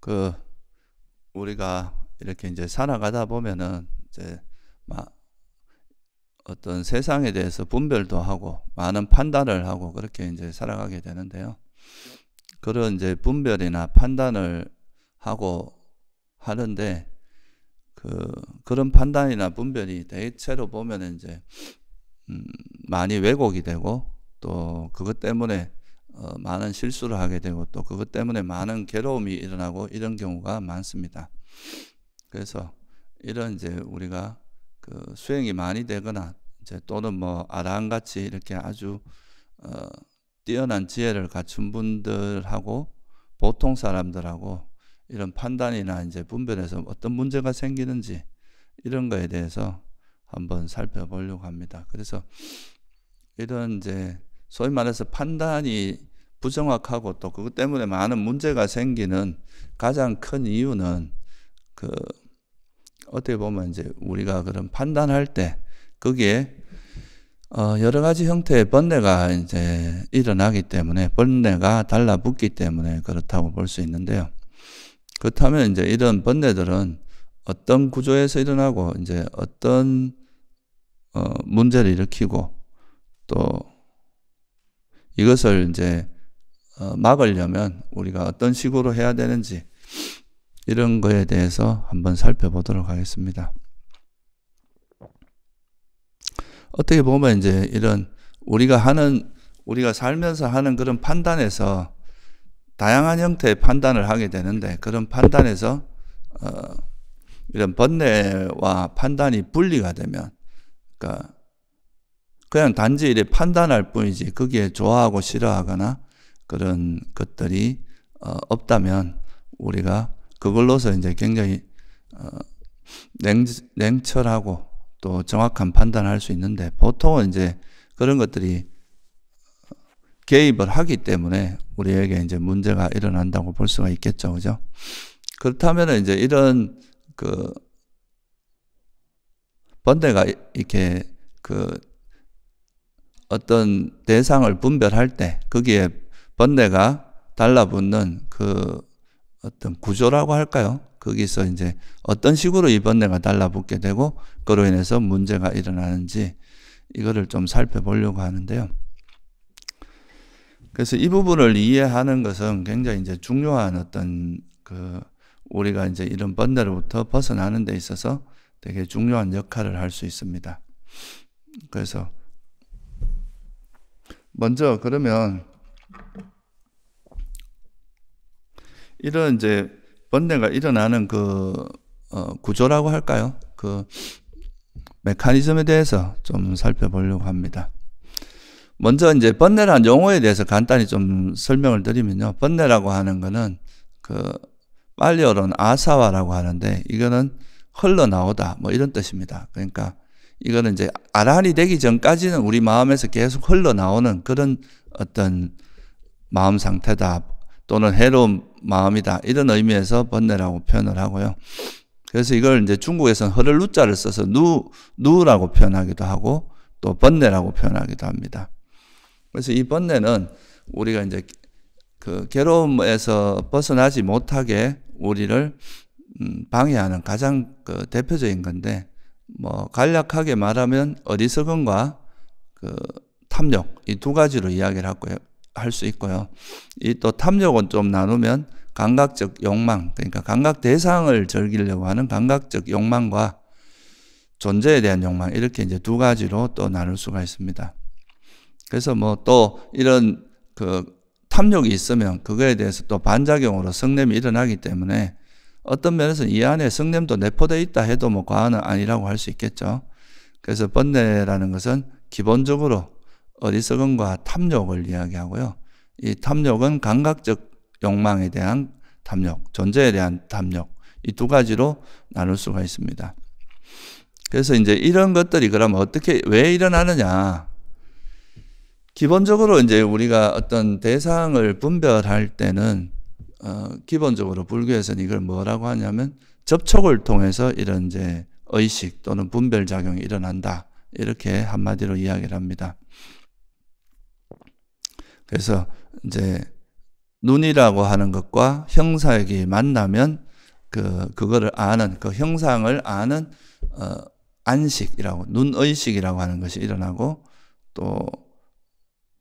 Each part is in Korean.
그 우리가 이렇게 이제 살아가다 보면은 이제 막 어떤 세상에 대해서 분별도 하고 많은 판단을 하고 그렇게 이제 살아가게 되는데요. 그런 이제 분별이나 판단을 하고 하는데 그 그런 판단이나 분별이 대체로 보면 이제 음 많이 왜곡이 되고 또 그것 때문에 어 많은 실수를 하게 되고 또 그것 때문에 많은 괴로움이 일어나고 이런 경우가 많습니다. 그래서 이런 이제 우리가 그 수행이 많이 되거나 이제 또는 뭐 아라한같이 이렇게 아주 어 뛰어난 지혜를 갖춘 분들하고 보통 사람들하고 이런 판단이나 이제 분별에서 어떤 문제가 생기는지 이런 거에 대해서 한번 살펴보려고 합니다. 그래서 이런 이제 소위 말해서 판단이 부정확하고 또 그것 때문에 많은 문제가 생기는 가장 큰 이유는 그 어떻게 보면 이제 우리가 그런 판단할 때 거기에 어 여러 가지 형태의 번뇌가 이제 일어나기 때문에 번뇌가 달라붙기 때문에 그렇다고 볼 수 있는데요. 그렇다면 이제 이런 번뇌들은 어떤 구조에서 일어나고 이제 어떤 어 문제를 일으키고 또 이것을 이제 어 막으려면 우리가 어떤 식으로 해야 되는지 이런 거에 대해서 한번 살펴보도록 하겠습니다. 어떻게 보면 이제 이런 우리가 하는 우리가 살면서 하는 그런 판단에서 다양한 형태의 판단을 하게 되는데 그런 판단에서 어 이런 번뇌와 판단이 분리가 되면 그러니까 그냥 단지 이래 판단할 뿐이지 거기에 좋아하고 싫어하거나 그런 것들이 어 없다면 우리가 그걸로서 이제 굉장히 어 냉, 냉철하고 또 정확한 판단을 할수 있는데 보통은 이제 그런 것들이 개입을 하기 때문에 우리에게 이제 문제가 일어난다고 볼 수가 있겠죠. 그죠? 그렇다면 이제 이런 그 번뇌가 이렇게 그 어떤 대상을 분별할 때 거기에 번뇌가 달라붙는 그 어떤 구조라고 할까요? 거기서 이제 어떤 식으로 이 번뇌가 달라붙게 되고 그로 인해서 문제가 일어나는지 이거를 좀 살펴보려고 하는데요. 그래서 이 부분을 이해하는 것은 굉장히 이제 중요한 어떤 그 우리가 이제 이런 번뇌로부터 벗어나는 데 있어서 되게 중요한 역할을 할 수 있습니다. 그래서 먼저 그러면 이런 이제 번뇌가 일어나는 그 어, 구조라고 할까요? 그 메커니즘에 대해서 좀 살펴보려고 합니다. 먼저 이제 번뇌란 용어에 대해서 간단히 좀 설명을 드리면요. 번뇌라고 하는 거는 그 빨리어로는 아사와라고 하는데 이거는 흘러나오다 뭐 이런 뜻입니다. 그러니까 이거는 이제 아란이 되기 전까지는 우리 마음에서 계속 흘러나오는 그런 어떤 마음 상태다 또는 해로운 마음이다. 이런 의미에서 번뇌라고 표현을 하고요. 그래서 이걸 이제 중국에서는 허를 누자를 써서 누, 누라고 표현하기도 하고 또 번뇌라고 표현하기도 합니다. 그래서 이 번뇌는 우리가 이제 그 괴로움에서 벗어나지 못하게 우리를 음, 방해하는 가장 그 대표적인 건데 뭐 간략하게 말하면 어리석음과 그 탐욕 이 두 가지로 이야기를 하고요. 할 수 있고요. 이 또 탐욕은 좀 나누면 감각적 욕망, 그러니까 감각 대상을 즐기려고 하는 감각적 욕망과 존재에 대한 욕망, 이렇게 이제 두 가지로 또 나눌 수가 있습니다. 그래서 뭐 또 이런 그 탐욕이 있으면 그거에 대해서 또 반작용으로 성냄이 일어나기 때문에 어떤 면에서 이 안에 성냄도 내포되어 있다 해도 뭐 과언은 아니라고 할 수 있겠죠. 그래서 번뇌라는 것은 기본적으로 어리석음과 탐욕을 이야기하고요. 이 탐욕은 감각적 욕망에 대한 탐욕, 존재에 대한 탐욕, 이 두 가지로 나눌 수가 있습니다. 그래서 이제 이런 것들이 그러면 어떻게, 왜 일어나느냐. 기본적으로 이제 우리가 어떤 대상을 분별할 때는, 어, 기본적으로 불교에서는 이걸 뭐라고 하냐면 접촉을 통해서 이런 이제 의식 또는 분별 작용이 일어난다. 이렇게 한마디로 이야기를 합니다. 그래서 이제 눈이라고 하는 것과 형상이 만나면 그 그거를 아는 그 형상을 아는 어 안식이라고 눈의식이라고 하는 것이 일어나고 또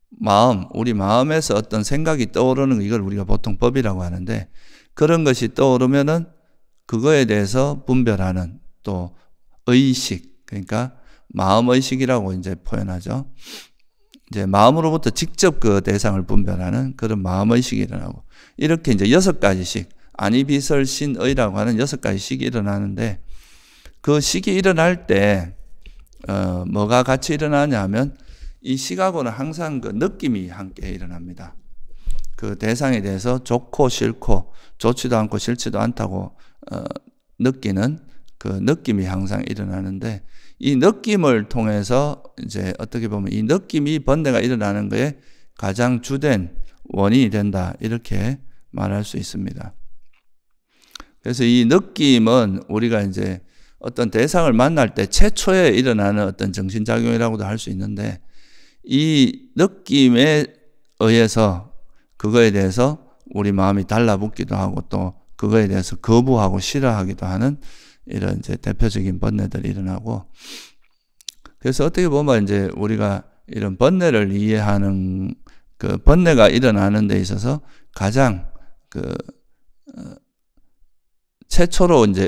마음 우리 마음에서 어떤 생각이 떠오르는 이걸 우리가 보통 법이라고 하는데 그런 것이 떠오르면은 그거에 대해서 분별하는 또 의식 그러니까 마음 의식이라고 이제 표현하죠. 이제 마음으로부터 직접 그 대상을 분별하는 그런 마음 의식이 일어나고 이렇게 이제 여섯 가지씩 아니비설신의라고 하는 여섯 가지씩이 일어나는데 그 식이 일어날 때 어, 뭐가 같이 일어나냐면 이 식하고는 항상 그 느낌이 함께 일어납니다. 그 대상에 대해서 좋고 싫고 좋지도 않고 싫지도 않다고 어, 느끼는 그 느낌이 항상 일어나는데 이 느낌을 통해서 이제 어떻게 보면 이 느낌이 번뇌가 일어나는 거에 가장 주된 원인이 된다 이렇게 말할 수 있습니다. 그래서 이 느낌은 우리가 이제 어떤 대상을 만날 때 최초에 일어나는 어떤 정신작용이라고도 할 수 있는데 이 느낌에 의해서 그거에 대해서 우리 마음이 달라붙기도 하고 또 그거에 대해서 거부하고 싫어하기도 하는 이런 이제 대표적인 번뇌들이 일어나고 그래서 어떻게 보면 이제 우리가 이런 번뇌를 이해하는 그 번뇌가 일어나는 데 있어서 가장 그 어, 최초로 이제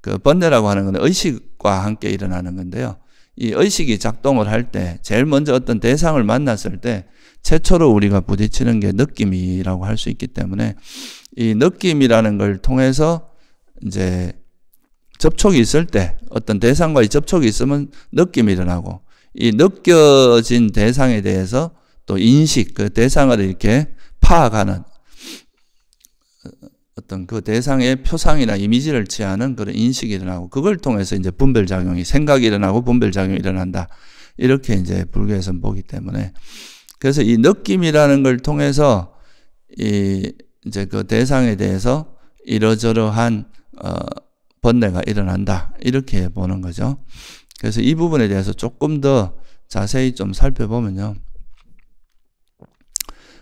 그 번뇌라고 하는 건 의식과 함께 일어나는 건데요. 이 의식이 작동을 할 때 제일 먼저 어떤 대상을 만났을 때 최초로 우리가 부딪히는 게 느낌이라고 할 수 있기 때문에 이 느낌이라는 걸 통해서 이제 접촉이 있을 때 어떤 대상과의 접촉이 있으면 느낌이 일어나고 이 느껴진 대상에 대해서 또 인식 그 대상을 이렇게 파악하는 어떤 그 대상의 표상이나 이미지를 취하는 그런 인식이 일어나고 그걸 통해서 이제 분별 작용이 생각이 일어나고 분별 작용이 일어난다. 이렇게 이제 불교에서는 보기 때문에 그래서 이 느낌이라는 걸 통해서 이 이제 그 대상에 대해서 이러저러한 어 번뇌가 일어난다. 이렇게 보는 거죠. 그래서 이 부분에 대해서 조금 더 자세히 좀 살펴보면요.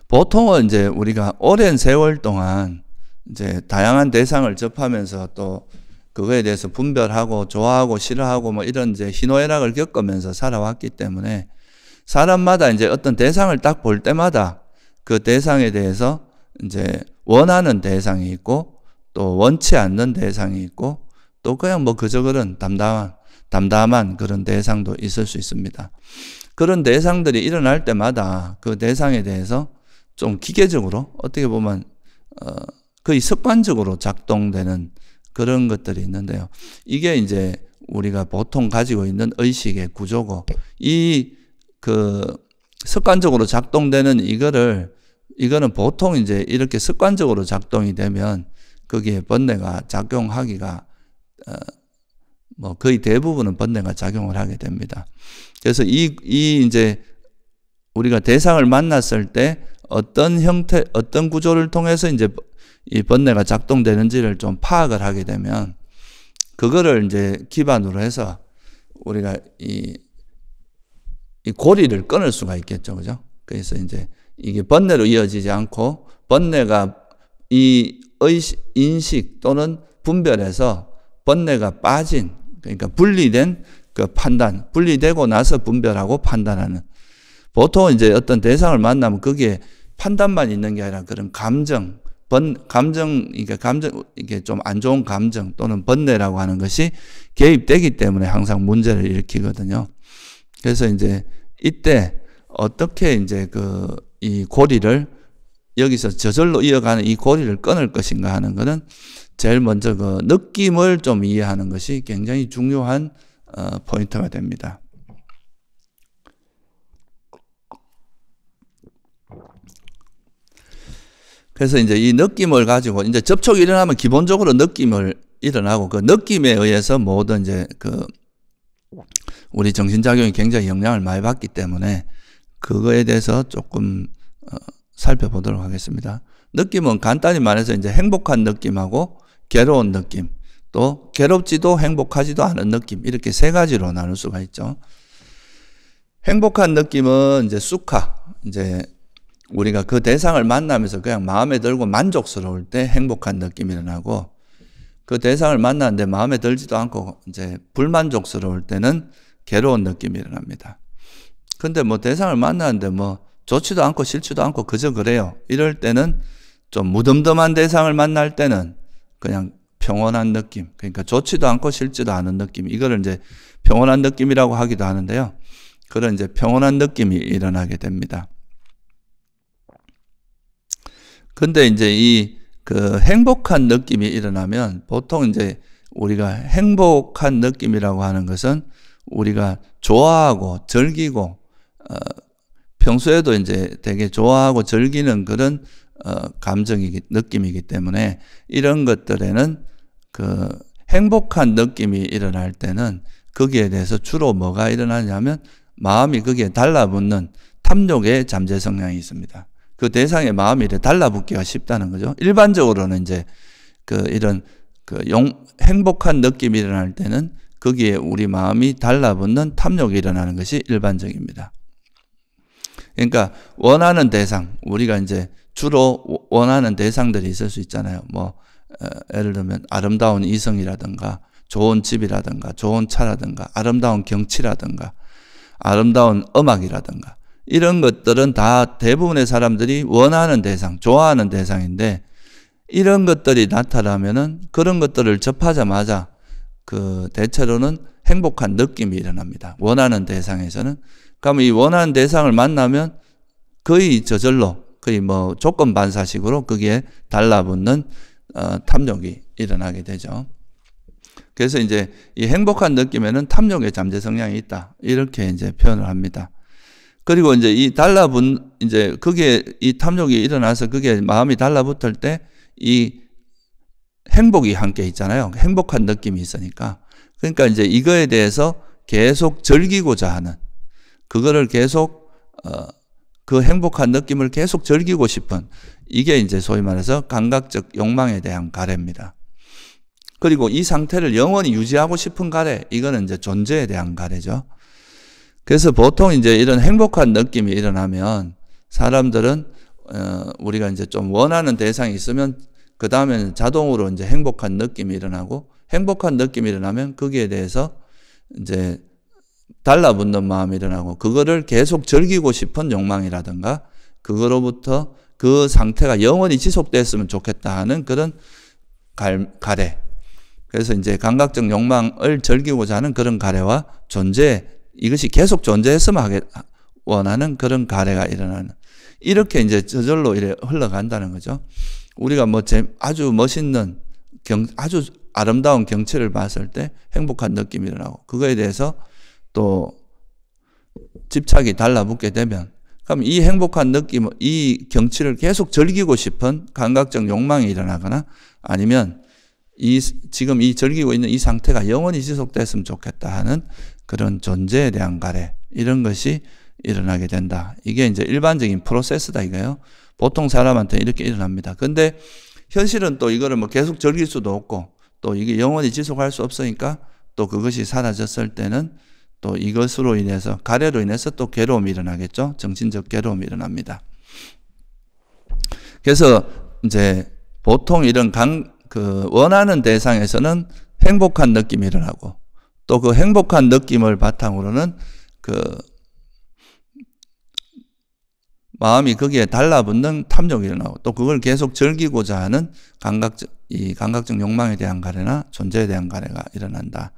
보통은 이제 우리가 오랜 세월 동안 이제 다양한 대상을 접하면서 또 그거에 대해서 분별하고 좋아하고 싫어하고 뭐 이런 이제 희노애락을 겪으면서 살아왔기 때문에 사람마다 이제 어떤 대상을 딱 볼 때마다 그 대상에 대해서 이제 원하는 대상이 있고 또 원치 않는 대상이 있고 또 그냥 뭐 그저 그런 담담한 담담한 그런 대상도 있을 수 있습니다. 그런 대상들이 일어날 때마다 그 대상에 대해서 좀 기계적으로 어떻게 보면 어 거의 습관적으로 작동되는 그런 것들이 있는데요. 이게 이제 우리가 보통 가지고 있는 의식의 구조고 이 그 습관적으로 작동되는 이거를 이거는 보통 이제 이렇게 습관적으로 작동이 되면 거기에 번뇌가 작용하기가 어 뭐 거의 대부분은 번뇌가 작용을 하게 됩니다. 그래서 이, 이 이제 우리가 대상을 만났을 때 어떤 형태, 어떤 구조를 통해서 이제 이 번뇌가 작동되는지를 좀 파악을 하게 되면 그거를 이제 기반으로 해서 우리가 이, 이 고리를 끊을 수가 있겠죠. 그죠? 그래서 이제 이게 번뇌로 이어지지 않고 번뇌가 이 의식, 인식 또는 분별에서 번뇌가 빠진 그러니까 분리된 그 판단, 분리되고 나서 분별하고 판단하는 보통 이제 어떤 대상을 만나면 거기에 판단만 있는 게 아니라 그런 감정, 번, 감정, 그러니까 감정, 이게 좀 안 좋은 감정 또는 번뇌라고 하는 것이 개입되기 때문에 항상 문제를 일으키거든요. 그래서 이제 이때 어떻게 이제 그 이 고리를 여기서 저절로 이어가는 이 고리를 끊을 것인가 하는 것은 제일 먼저 그 느낌을 좀 이해하는 것이 굉장히 중요한 어, 포인트가 됩니다. 그래서 이제 이 느낌을 가지고 이제 접촉이 일어나면 기본적으로 느낌을 일어나고 그 느낌에 의해서 모든 이제 그 우리 정신작용이 굉장히 영향을 많이 받기 때문에 그거에 대해서 조금 어 살펴보도록 하겠습니다. 느낌은 간단히 말해서 이제 행복한 느낌하고 괴로운 느낌, 또 괴롭지도 행복하지도 않은 느낌 이렇게 세 가지로 나눌 수가 있죠. 행복한 느낌은 이제 쑥하, 이제 우리가 그 대상을 만나면서 그냥 마음에 들고 만족스러울 때 행복한 느낌이 일어나고 그 대상을 만났는데 마음에 들지도 않고 이제 불만족스러울 때는 괴로운 느낌이 일어납니다. 근데 뭐 대상을 만났는데 뭐 좋지도 않고 싫지도 않고 그저 그래요. 이럴 때는 좀 무덤덤한 대상을 만날 때는 그냥 평온한 느낌. 그러니까 좋지도 않고 싫지도 않은 느낌. 이거를 이제 평온한 느낌이라고 하기도 하는데요. 그런 이제 평온한 느낌이 일어나게 됩니다. 근데 이제 이 그 행복한 느낌이 일어나면 보통 이제 우리가 행복한 느낌이라고 하는 것은 우리가 좋아하고 즐기고 어 평소에도 이제 되게 좋아하고 즐기는 그런 어 감정이기 느낌이기 때문에 이런 것들에는 그 행복한 느낌이 일어날 때는 거기에 대해서 주로 뭐가 일어나냐면 마음이 거기에 달라붙는 탐욕의 잠재 성향이 있습니다. 그 대상의 마음이 이렇게 달라붙기가 쉽다는 거죠. 일반적으로는 이제 그 이런 그 용, 행복한 느낌이 일어날 때는 거기에 우리 마음이 달라붙는 탐욕이 일어나는 것이 일반적입니다. 그러니까 원하는 대상, 우리가 이제 주로 원하는 대상들이 있을 수 있잖아요. 뭐 어, 예를 들면 아름다운 이성이라든가 좋은 집이라든가 좋은 차라든가 아름다운 경치라든가 아름다운 음악이라든가 이런 것들은 다 대부분의 사람들이 원하는 대상, 좋아하는 대상인데 이런 것들이 나타나면은 그런 것들을 접하자마자 그 대체로는 행복한 느낌이 일어납니다. 원하는 대상에서는. 그러면 이 원하는 대상을 만나면 거의 저절로 거의 뭐 조건 반사식으로 거기에 달라붙는 어, 탐욕이 일어나게 되죠. 그래서 이제 이 행복한 느낌에는 탐욕의 잠재 성향이 있다. 이렇게 이제 표현을 합니다. 그리고 이제 이 달라붙, 이제 그게 이 탐욕이 일어나서 그게 마음이 달라붙을 때 이 행복이 함께 있잖아요. 행복한 느낌이 있으니까. 그러니까 이제 이거에 대해서 계속 즐기고자 하는, 그거를 계속, 어, 그 행복한 느낌을 계속 즐기고 싶은, 이게 이제 소위 말해서 감각적 욕망에 대한 가래입니다. 그리고 이 상태를 영원히 유지하고 싶은 가래, 이거는 이제 존재에 대한 가래죠. 그래서 보통 이제 이런 행복한 느낌이 일어나면 사람들은 어, 우리가 이제 좀 원하는 대상이 있으면 그 다음에는 자동으로 이제 행복한 느낌이 일어나고 행복한 느낌이 일어나면 거기에 대해서 이제 달라붙는 마음이 일어나고 그거를 계속 즐기고 싶은 욕망이라든가 그거로부터 그 상태가 영원히 지속됐으면 좋겠다 하는 그런 갈, 가래. 그래서 이제 감각적 욕망을 즐기고자 하는 그런 가래와 존재 이것이 계속 존재했으면 원하는 그런 가래가 일어나는 이렇게 이제 저절로 이래 흘러간다는 거죠. 우리가 뭐 아주 멋있는 경, 아주 아름다운 경치를 봤을 때 행복한 느낌이 일어나고 그거에 대해서 또 집착이 달라붙게 되면 그럼 이 행복한 느낌, 이 경치를 계속 즐기고 싶은 감각적 욕망이 일어나거나 아니면 이 지금 이 즐기고 있는 이 상태가 영원히 지속됐으면 좋겠다 하는 그런 존재에 대한 가래 이런 것이 일어나게 된다. 이게 이제 일반적인 프로세스다 이거예요. 보통 사람한테 이렇게 일어납니다. 근데 현실은 또 이거를 뭐 계속 즐길 수도 없고 또 이게 영원히 지속할 수 없으니까 또 그것이 사라졌을 때는 또 이것으로 인해서 가래로 인해서 또 괴로움이 일어나겠죠. 정신적 괴로움이 일어납니다. 그래서 이제 보통 이런 강, 그 원하는 대상에서는 행복한 느낌이 일어나고 또 그 행복한 느낌을 바탕으로는 그 마음이 거기에 달라붙는 탐욕이 일어나고 또 그걸 계속 즐기고자 하는 감각적 이 감각적 욕망에 대한 가래나 존재에 대한 가래가 일어난다.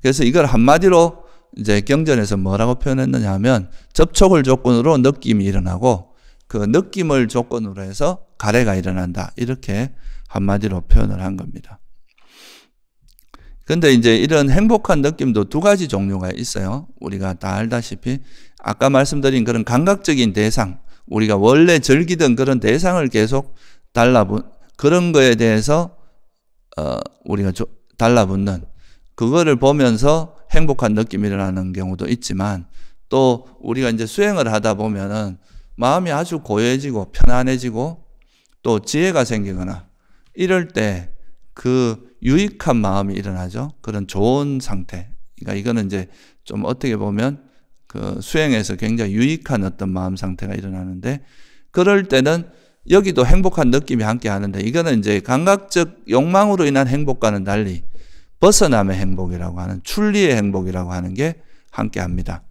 그래서 이걸 한마디로 이제 경전에서 뭐라고 표현했느냐 하면 접촉을 조건으로 느낌이 일어나고 그 느낌을 조건으로 해서 가래가 일어난다. 이렇게 한마디로 표현을 한 겁니다. 근데 이제 이런 행복한 느낌도 두 가지 종류가 있어요. 우리가 다 알다시피 아까 말씀드린 그런 감각적인 대상, 우리가 원래 즐기던 그런 대상을 계속 달라붙 그런 거에 대해서 어 우리가 조, 달라붙는 그거를 보면서 행복한 느낌이 일어나는 경우도 있지만 또 우리가 이제 수행을 하다 보면은 마음이 아주 고요해지고 편안해지고 또 지혜가 생기거나 이럴 때그 유익한 마음이 일어나죠. 그런 좋은 상태. 그러니까 이거는 이제 좀 어떻게 보면 그 수행에서 굉장히 유익한 어떤 마음 상태가 일어나는데 그럴 때는 여기도 행복한 느낌이 함께 하는데 이거는 이제 감각적 욕망으로 인한 행복과는 달리 벗어남의 행복이라고 하는 출리의 행복이라고 하는 게 함께 합니다.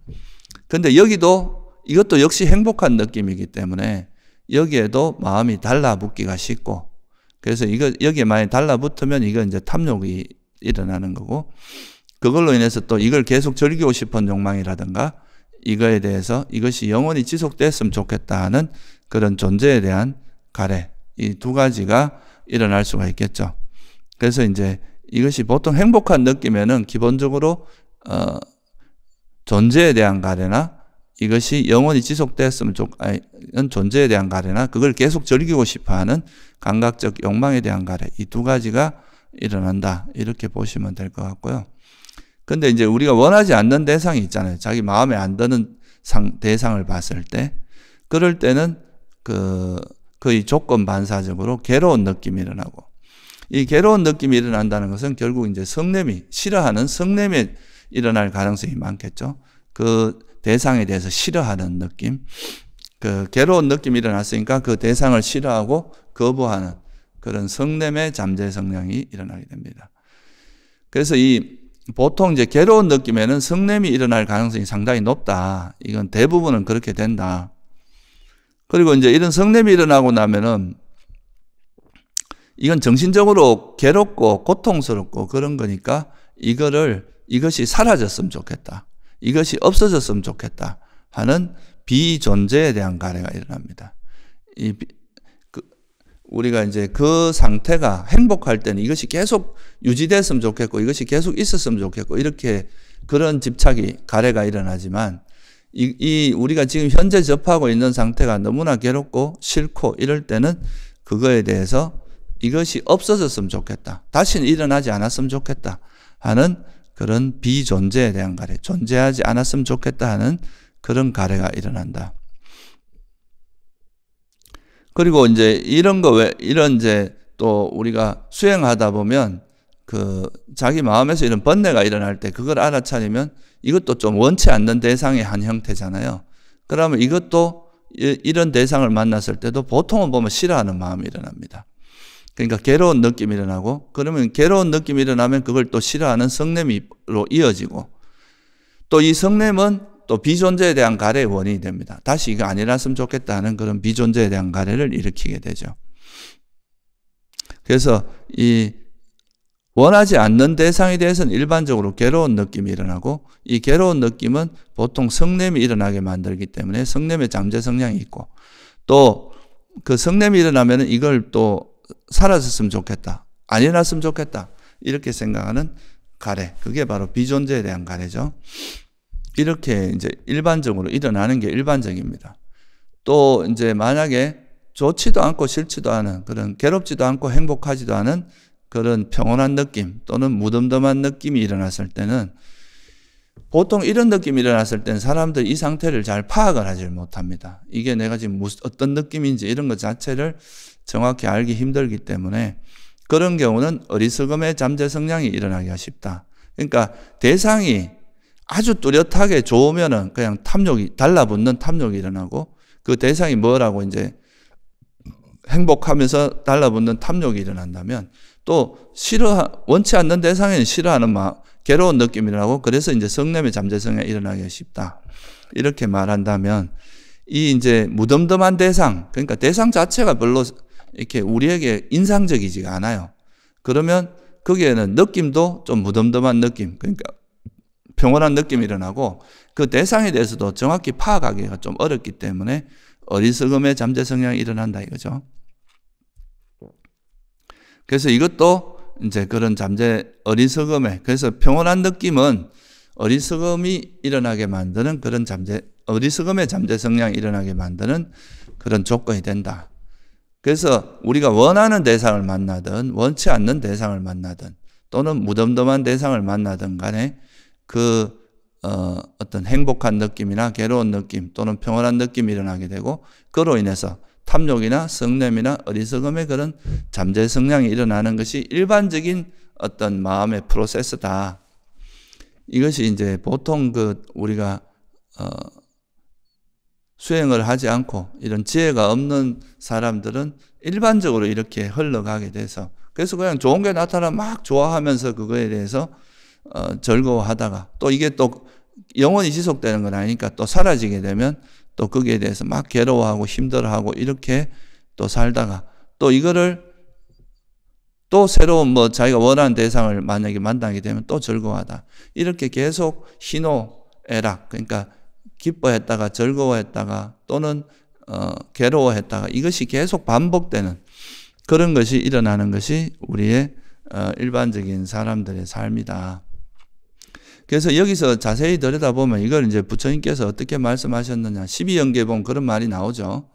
근데 여기도 이것도 역시 행복한 느낌이기 때문에 여기에도 마음이 달라붙기가 쉽고 그래서 이거 여기에 많이 달라붙으면 이거 이제 탐욕이 일어나는 거고 그걸로 인해서 또 이걸 계속 즐기고 싶은 욕망이라든가 이거에 대해서 이것이 영원히 지속됐으면 좋겠다 하는 그런 존재에 대한 가래 이 두 가지가 일어날 수가 있겠죠. 그래서 이제 이것이 보통 행복한 느낌에는 기본적으로 어 존재에 대한 가래나 이것이 영원히 좋는 존재에 대한 가래나 그걸 계속 즐기고 싶어하는 감각적 욕망에 대한 가래 이 두 가지가 일어난다 이렇게 보시면 될 것 같고요. 근데 이제 우리가 원하지 않는 대상이 있잖아요. 자기 마음에 안 드는 상, 대상을 봤을 때 그럴 때는 그 거의 조건 반사적으로 괴로운 느낌이 일어나고 이 괴로운 느낌이 일어난다는 것은 결국 이제 성냄이 싫어하는 성냄이 일어날 가능성이 많겠죠. 그 대상에 대해서 싫어하는 느낌. 그 괴로운 느낌이 일어났으니까 그 대상을 싫어하고 거부하는 그런 성냄의 잠재 성향이 일어나게 됩니다. 그래서 이 보통 이제 괴로운 느낌에는 성냄이 일어날 가능성이 상당히 높다. 이건 대부분은 그렇게 된다. 그리고 이제 이런 성냄이 일어나고 나면은 이건 정신적으로 괴롭고 고통스럽고 그런 거니까 이거를 이것이 사라졌으면 좋겠다. 이것이 없어졌으면 좋겠다 하는 비존재에 대한 가래가 일어납니다. 이 그, 우리가 이제 그 상태가 행복할 때는 이것이 계속 유지됐으면 좋겠고 이것이 계속 있었으면 좋겠고 이렇게 그런 집착이 가래가 일어나지만 이, 이 우리가 지금 현재 접하고 있는 상태가 너무나 괴롭고 싫고 이럴 때는 그거에 대해서 이것이 없어졌으면 좋겠다. 다시는 일어나지 않았으면 좋겠다 하는 그런 비존재에 대한 가래, 존재하지 않았으면 좋겠다 하는 그런 가래가 일어난다. 그리고 이제 이런 거 왜, 이런 이제 또 우리가 수행하다 보면 그 자기 마음에서 이런 번뇌가 일어날 때 그걸 알아차리면 이것도 좀 원치 않는 대상의 한 형태잖아요. 그러면 이것도 이런 대상을 만났을 때도 보통은 보면 싫어하는 마음이 일어납니다. 그러니까 괴로운 느낌이 일어나고 그러면 괴로운 느낌이 일어나면 그걸 또 싫어하는 성냄으로 이어지고 또 이 성냄은 또 비존재에 대한 가래의 원인이 됩니다. 다시 이거 아니랐으면 좋겠다는 그런 비존재에 대한 가래를 일으키게 되죠. 그래서 이 원하지 않는 대상에 대해서는 일반적으로 괴로운 느낌이 일어나고 이 괴로운 느낌은 보통 성냄이 일어나게 만들기 때문에 성냄의 잠재 성향이 있고 또 그 성냄이 일어나면 이걸 또 사라졌으면 좋겠다. 안 일어났으면 좋겠다. 이렇게 생각하는 가래. 그게 바로 비존재에 대한 가래죠. 이렇게 이제 일반적으로 일어나는 게 일반적입니다. 또 이제 만약에 좋지도 않고 싫지도 않은 그런 괴롭지도 않고 행복하지도 않은 그런 평온한 느낌 또는 무덤덤한 느낌이 일어났을 때는 보통 이런 느낌이 일어났을 때는 사람들 이 상태를 잘 파악을 하지 못합니다. 이게 내가 지금 무슨 어떤 느낌인지 이런 것 자체를 정확히 알기 힘들기 때문에 그런 경우는 어리석음의 잠재 성향이 일어나기가 쉽다. 그러니까 대상이 아주 뚜렷하게 좋으면은 그냥 탐욕이 달라붙는 탐욕이 일어나고 그 대상이 뭐라고 이제 행복하면서 달라붙는 탐욕이 일어난다면 또 싫어 원치 않는 대상에는 싫어하는 마음, 괴로운 느낌이 일어나고 그래서 이제 성냄의 잠재성이 일어나기가 쉽다. 이렇게 말한다면 이 이제 무덤덤한 대상, 그러니까 대상 자체가 별로 이렇게 우리에게 인상적이지가 않아요. 그러면 거기에는 느낌도 좀 무덤덤한 느낌, 그러니까 평온한 느낌이 일어나고 그 대상에 대해서도 정확히 파악하기가 좀 어렵기 때문에 어리석음의 잠재 성향이 일어난다 이거죠. 그래서 이것도 이제 그런 잠재 어리석음에 그래서 평온한 느낌은 어리석음이 일어나게 만드는 그런 잠재 어리석음의 잠재 성향이 일어나게 만드는 그런 조건이 된다. 그래서 우리가 원하는 대상을 만나든 원치 않는 대상을 만나든 또는 무덤덤한 대상을 만나든 간에 그 어, 어떤 행복한 느낌이나 괴로운 느낌 또는 평온한 느낌이 일어나게 되고 그로 인해서 탐욕이나 성냄이나 어리석음의 그런 잠재 성향이 일어나는 것이 일반적인 어떤 마음의 프로세스다. 이것이 이제 보통 그 우리가 어 수행을 하지 않고 이런 지혜가 없는 사람들은 일반적으로 이렇게 흘러가게 돼서 그래서 그냥 좋은 게 나타나면 막 좋아하면서 그거에 대해서 어, 즐거워하다가 또 이게 또 영원히 지속되는 건 아니니까 또 사라지게 되면 또 거기에 대해서 막 괴로워하고 힘들어하고 이렇게 또 살다가 또 이거를 또 새로운 뭐 자기가 원하는 대상을 만약에 만나게 되면 또 즐거워하다. 이렇게 계속 희노애락 그러니까 기뻐했다가 즐거워했다가 또는 어, 괴로워했다가 이것이 계속 반복되는 그런 것이 일어나는 것이 우리의 어, 일반적인 사람들의 삶이다. 그래서 여기서 자세히 들여다보면 이걸 이제 부처님께서 어떻게 말씀하셨느냐. 12연계 보면 그런 말이 나오죠.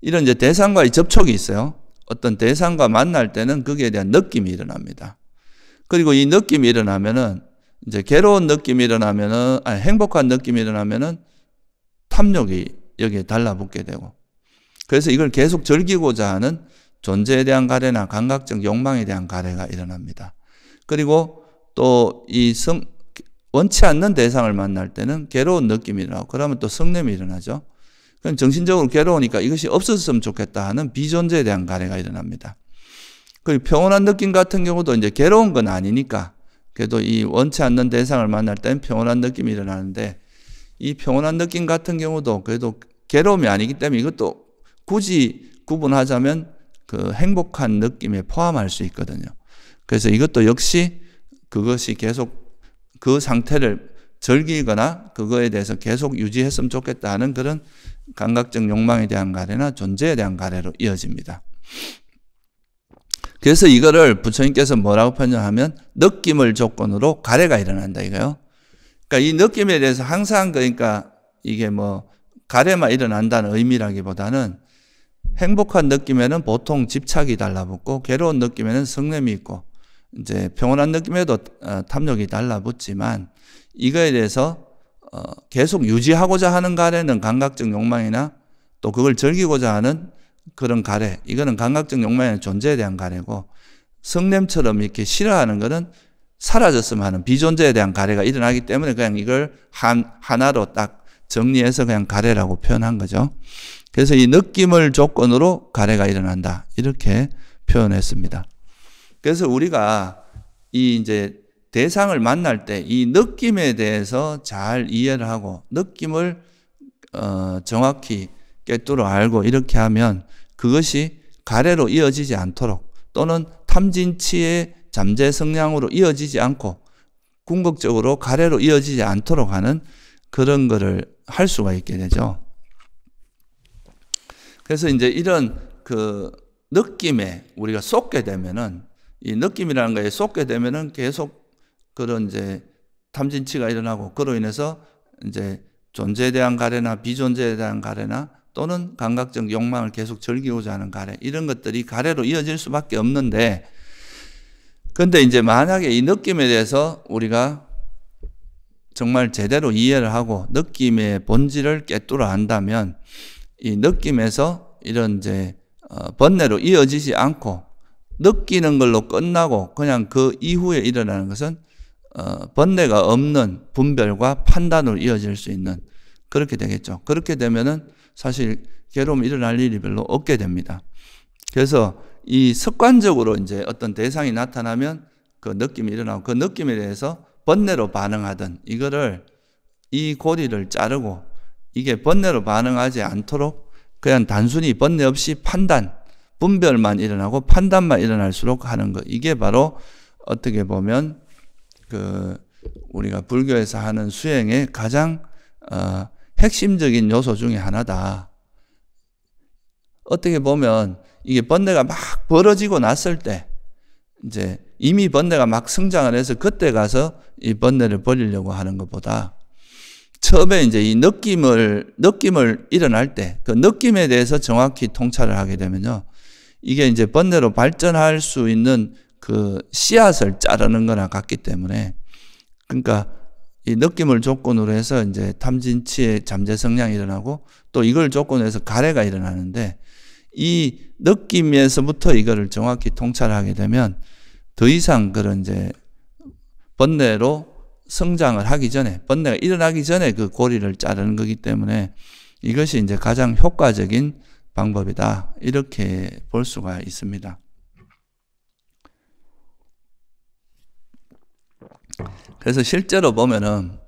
이런 이제 대상과의 접촉이 있어요. 어떤 대상과 만날 때는 거기에 대한 느낌이 일어납니다. 그리고 이 느낌이 일어나면은 이제 괴로운 느낌이 일어나면은 아니 행복한 느낌이 일어나면은 탐욕이 여기에 달라붙게 되고 그래서 이걸 계속 즐기고자 하는 존재에 대한 가래나 감각적 욕망에 대한 가래가 일어납니다. 그리고 또이 원치 않는 대상을 만날 때는 괴로운 느낌이 일어나고 그러면 또 성냄이 일어나죠. 그럼 정신적으로 괴로우니까 이것이 없었으면 좋겠다 하는 비존재에 대한 가래가 일어납니다. 그리고 평온한 느낌 같은 경우도 이제 괴로운 건 아니니까 그래도 이 원치 않는 대상을 만날 땐 평온한 느낌이 일어나는데 이 평온한 느낌 같은 경우도 그래도 괴로움이 아니기 때문에 이것도 굳이 구분하자면 그 행복한 느낌에 포함할 수 있거든요. 그래서 이것도 역시 그것이 계속 그 상태를 즐기거나 그거에 대해서 계속 유지했으면 좋겠다 하는 그런 감각적 욕망에 대한 가래나 존재에 대한 가래로 이어집니다. 그래서 이거를 부처님께서 뭐라고 표현하면 느낌을 조건으로 가래가 일어난다 이거요. 그러니까 이 느낌에 대해서 항상 그러니까 이게 뭐 가래만 일어난다는 의미라기보다는 행복한 느낌에는 보통 집착이 달라붙고 괴로운 느낌에는 성냄이 있고 이제 평온한 느낌에도 어, 탐욕이 달라붙지만 이거에 대해서 어, 계속 유지하고자 하는 가래는 감각적 욕망이나 또 그걸 즐기고자 하는 그런 가래 이거는 감각적 욕망의 존재에 대한 가래고 성냄처럼 이렇게 싫어하는 것은 사라졌으면 하는 비존재에 대한 가래가 일어나기 때문에 그냥 이걸 한, 하나로 딱 정리해서 그냥 가래라고 표현한 거죠. 그래서 이 느낌을 조건으로 가래가 일어난다. 이렇게 표현했습니다. 그래서 우리가 이 이제 대상을 만날 때 이 느낌에 대해서 잘 이해를 하고 느낌을 어 정확히 꿰뚫어 알고 이렇게 하면 그것이 가래로 이어지지 않도록 또는 탐진치의 잠재 성량으로 이어지지 않고 궁극적으로 가래로 이어지지 않도록 하는 그런 거를 할 수가 있게 되죠. 그래서 이제 이런 그 느낌에 우리가 쏟게 되면은 이 느낌이라는 거에 쏟게 되면은 계속 그런 이제 탐진치가 일어나고 그로 인해서 이제 존재에 대한 가래나 비존재에 대한 가래나 또는 감각적 욕망을 계속 즐기고자 하는 가래 이런 것들이 가래로 이어질 수밖에 없는데 근데 이제 만약에 이 느낌에 대해서 우리가 정말 제대로 이해를 하고 느낌의 본질을 깨뚫어 안다면 이 느낌에서 이런 이제 어, 번뇌로 이어지지 않고 느끼는 걸로 끝나고 그냥 그 이후에 일어나는 것은 어, 번뇌가 없는 분별과 판단으로 이어질 수 있는 그렇게 되겠죠. 그렇게 되면은 사실 괴로움이 일어날 일이 별로 없게 됩니다. 그래서 이 습관적으로 이제 어떤 대상이 나타나면 그 느낌이 일어나고 그 느낌에 대해서 번뇌로 반응하던 이거를 이 고리를 자르고 이게 번뇌로 반응하지 않도록 그냥 단순히 번뇌 없이 판단, 분별만 일어나고 판단만 일어날수록 하는 것. 이게 바로 어떻게 보면 그 우리가 불교에서 하는 수행의 가장 어, 핵심적인 요소 중에 하나다. 어떻게 보면 이게 번뇌가 막 벌어지고 났을 때 이제 이미 번뇌가 막 성장을 해서 그때 가서 이 번뇌를 버리려고 하는 것보다 처음에 이제 이 느낌을 느낌을 일어날 때 그 느낌에 대해서 정확히 통찰을 하게 되면요. 이게 이제 번뇌로 발전할 수 있는 그 씨앗을 자르는 거나 같기 때문에 그러니까 이 느낌을 조건으로 해서 이제 탐진치의 잠재 성량이 일어나고 또 이걸 조건으로 해서 가래가 일어나는데 이 느낌에서부터 이거를 정확히 통찰하게 되면 더 이상 그런 이제 번뇌로 성장을 하기 전에 번뇌가 일어나기 전에 그 고리를 자르는 거기 때문에 이것이 이제 가장 효과적인 방법이다. 이렇게 볼 수가 있습니다. 그래서 실제로 보면은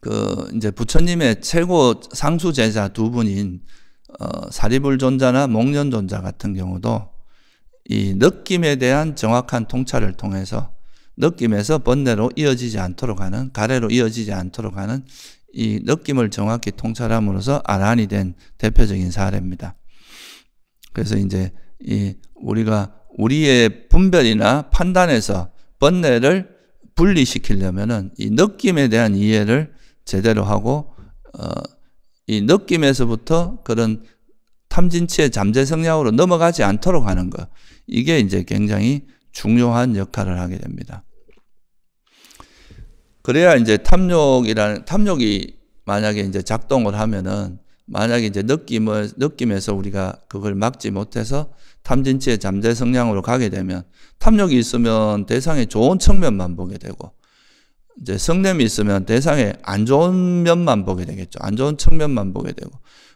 그 이제 부처님의 최고 상수 제자 두 분인 어, 사리불존자나 목련존자 같은 경우도 이 느낌에 대한 정확한 통찰을 통해서 느낌에서 번뇌로 이어지지 않도록 하는 가래로 이어지지 않도록 하는 이 느낌을 정확히 통찰함으로써 아란이 된 대표적인 사례입니다. 그래서 이제 이 우리가 우리의 분별이나 판단에서 번뇌를 분리시키려면은 이 느낌에 대한 이해를 제대로 하고 어, 이 느낌에서부터 그런 탐진치의 잠재 성향으로 넘어가지 않도록 하는 것 이게 이제 굉장히 중요한 역할을 하게 됩니다. 그래야 이제 탐욕이라는 탐욕이 만약에 이제 작동을 하면은 만약에 이제 느낌을 느낌에서 우리가 그걸 막지 못해서 탐진치의 잠재 성향으로 가게 되면 탐욕이 있으면 대상의 좋은 측면만 보게 되고 이제 성냄이 있으면 대상의 안 좋은 면만 보게 되겠죠. 안 좋은 측면만 보게 되고.